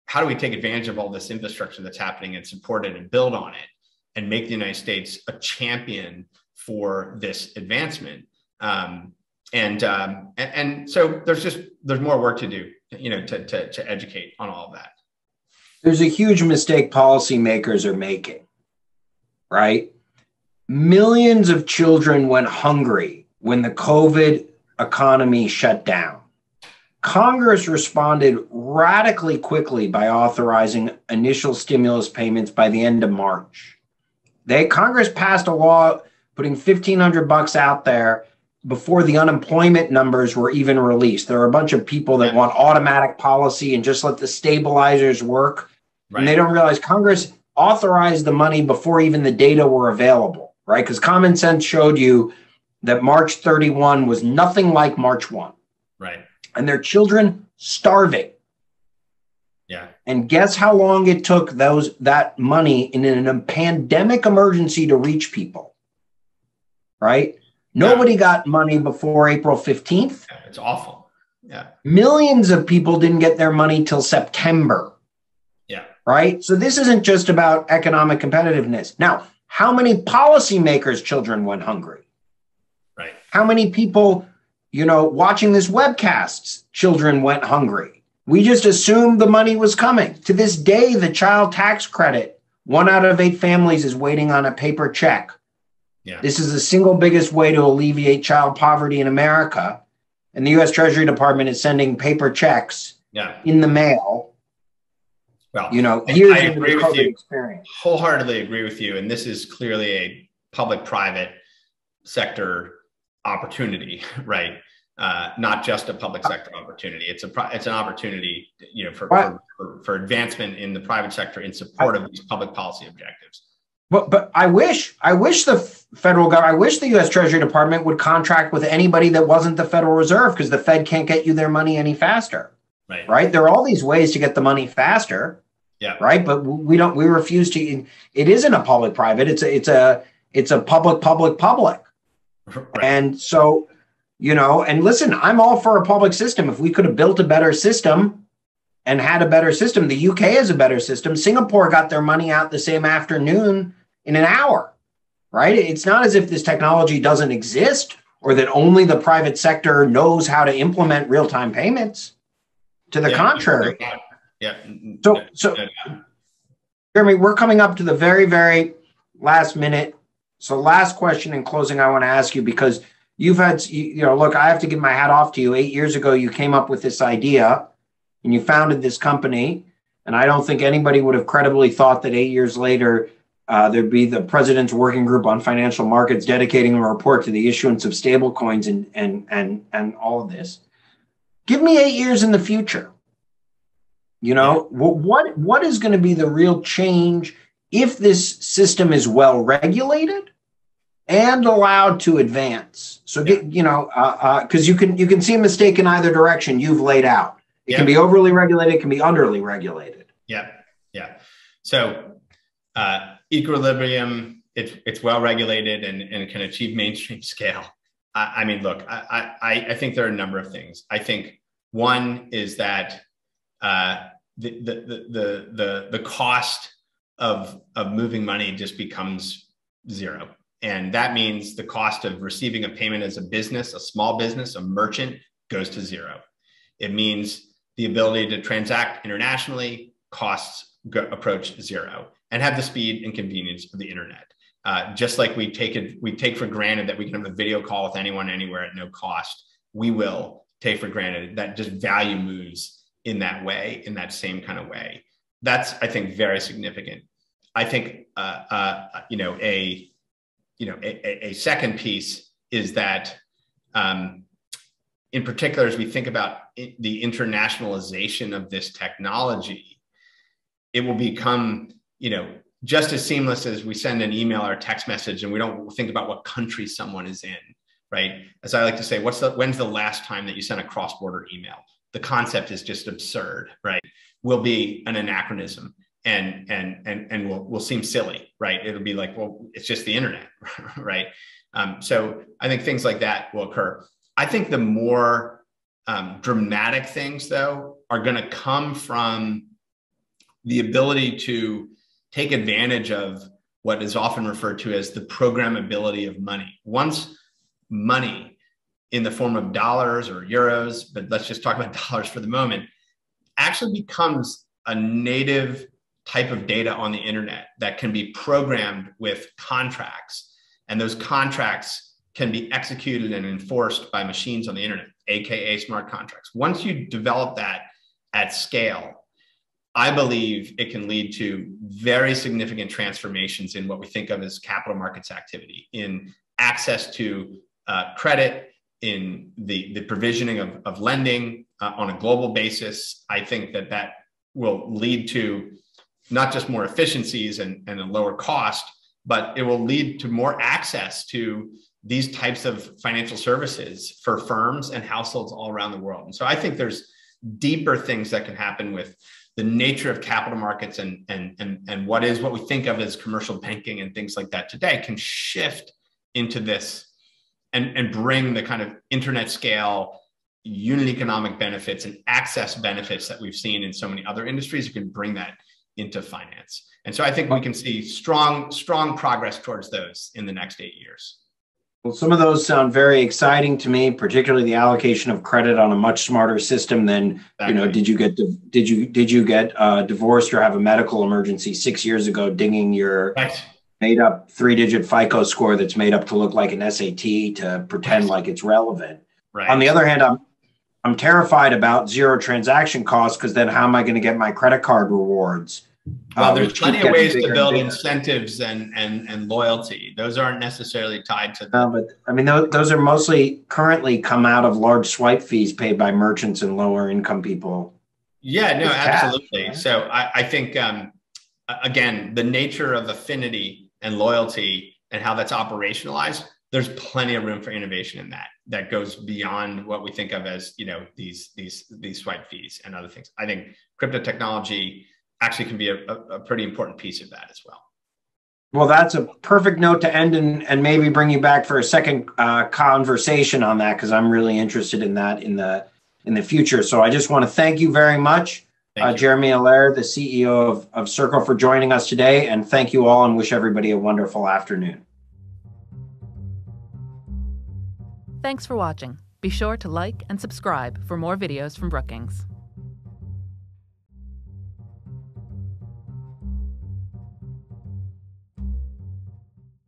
how do we take advantage of all this infrastructure that's happening and support it and build on it and make the United States a champion for this advancement. Um, and, um, and, and so there's just there's more work to do, you know, to, to, to educate on all of that. There's a huge mistake policymakers are making, right? Millions of children went hungry when the COVID economy shut down. Congress responded radically quickly by authorizing initial stimulus payments by the end of March. They Congress passed a law putting 1500 bucks out there before the unemployment numbers were even released. There are a bunch of people that want automatic policy and just let the stabilizers work. Right. And they don't realize Congress authorized the money before even the data were available, right? Because common sense showed you that March 31 was nothing like March 1. Right. And their children starving. Yeah. And guess how long it took those that money in a pandemic emergency to reach people? Right? Nobody yeah. got money before April 15th. Yeah, it's awful. Yeah. Millions of people didn't get their money till September. Yeah. Right? So this isn't just about economic competitiveness. Now, how many policymakers' children went hungry? Right. How many people, you know, watching this webcasts, children went hungry? We just assumed the money was coming. To this day, the child tax credit, one out of eight families is waiting on a paper check. Yeah. This is the single biggest way to alleviate child poverty in America. And the US Treasury Department is sending paper checks yeah. in the mail. Well, you know, years I agree with you. Experience. Wholeheartedly agree with you. And this is clearly a public private sector opportunity, right? uh, not just a public sector opportunity. It's a it's an opportunity, you know, for, for, for, for advancement in the private sector in support of these public policy objectives. But but I wish I wish the federal government, I wish the U.S. Treasury Department would contract with anybody that wasn't the Federal Reserve because the Fed can't get you their money any faster. Right. Right. There are all these ways to get the money faster. Yeah. Right. But we don't. We refuse to. It isn't a public private. It's a. It's a. It's a public public public. Right. And so you know and listen i'm all for a public system. If we could have built a better system and had a better system the uk is a better system. Singapore got their money out the same afternoon in an hour right? It's not as if this technology doesn't exist or that only the private sector knows how to implement real-time payments. To the yeah, contrary. Yeah. So so jeremy we're coming up to the very very last minute so last question in closing i want to ask you because you've had you know look i have to give my hat off to you. Eight years ago you came up with this idea and you founded this company and i don't think anybody would have credibly thought that eight years later uh, there'd be the president's working group on financial markets dedicating a report to the issuance of stable coins and and and and all of this. Give me eight years in the future. You know what what is going to be the real change if this system is well regulated and allowed to advance. So get you know because uh, uh, you can you can see a mistake in either direction you've laid out. It can be overly regulated, it can be underly regulated. Yeah, yeah. So uh, equilibrium, it's it's well regulated and, and can achieve mainstream scale. I, I mean, look, I, I, I think there are a number of things. I think one is that uh, the, the, the, the, the cost of, of moving money just becomes zero. And that means the cost of receiving a payment as a business, a small business, a merchant goes to zero. It means the ability to transact internationally, costs go, approach zero, and have the speed and convenience of the internet. Uh, just like we take it, we take for granted that we can have a video call with anyone anywhere at no cost. We will take for granted that just value moves in that way, in that same kind of way. That's, I think, very significant. I think, uh, uh, you know, a, you know, a, a second piece is that, um, in particular, as we think about the internationalization of this technology, it will become, you know, just as seamless as we send an email or text message and we don't think about what country someone is in, right? As I like to say, what's the when's the last time that you sent a cross-border email? The concept is just absurd, right? Will be an anachronism and and and and will will seem silly, right? It'll be like, well, it's just the internet, right? Um, so I think things like that will occur. I think the more um, dramatic things, though, are going to come from the ability to take advantage of what is often referred to as the programmability of money. Once money in the form of dollars or euros, but let's just talk about dollars for the moment, actually becomes a native type of data on the internet that can be programmed with contracts. And those contracts can be executed and enforced by machines on the internet, AKA smart contracts. Once you develop that at scale, I believe it can lead to very significant transformations in what we think of as capital markets activity, in access to uh, credit, in the, the provisioning of, of lending uh, on a global basis. I think that that will lead to not just more efficiencies and, and a lower cost, but it will lead to more access to these types of financial services for firms and households all around the world. And so I think there's deeper things that can happen with the nature of capital markets and, and, and, and what is what we think of as commercial banking and things like that today can shift into this and, and bring the kind of internet scale unit economic benefits and access benefits that we've seen in so many other industries. You can bring that into finance. And so I think we can see strong, strong progress towards those in the next eight years. Well, some of those sound very exciting to me, particularly the allocation of credit on a much smarter system than exactly. you know. Did you get did you did you get uh, divorced or have a medical emergency six years ago, dinging your right. made up three digit FICO score that's made up to look like an SAT to pretend right. like it's relevant. Right. On the other hand, I'm I'm terrified about zero transaction costs because then how am I going to get my credit card rewards? Well, uh, there's plenty of ways to build incentives and, and, and loyalty. Those aren't necessarily tied to. No, but I mean, those, those are mostly currently come out of large swipe fees paid by merchants and lower income people. Yeah, no, absolutely. Cash, right? So I, I think, um, again, the nature of affinity and loyalty and how that's operationalized, there's plenty of room for innovation in that that goes beyond what we think of as you know these these these swipe fees and other things. I think crypto technology actually can be a, a, pretty important piece of that as well. Well, that's a perfect note to end and, and maybe bring you back for a second uh, conversation on that because I'm really interested in that in the in the future. So I just want to thank you very much, uh, Jeremy Allaire, the CEO of, of Circle, for joining us today. And thank you all and wish everybody a wonderful afternoon. Thanks for watching. Be sure to like and subscribe for more videos from Brookings.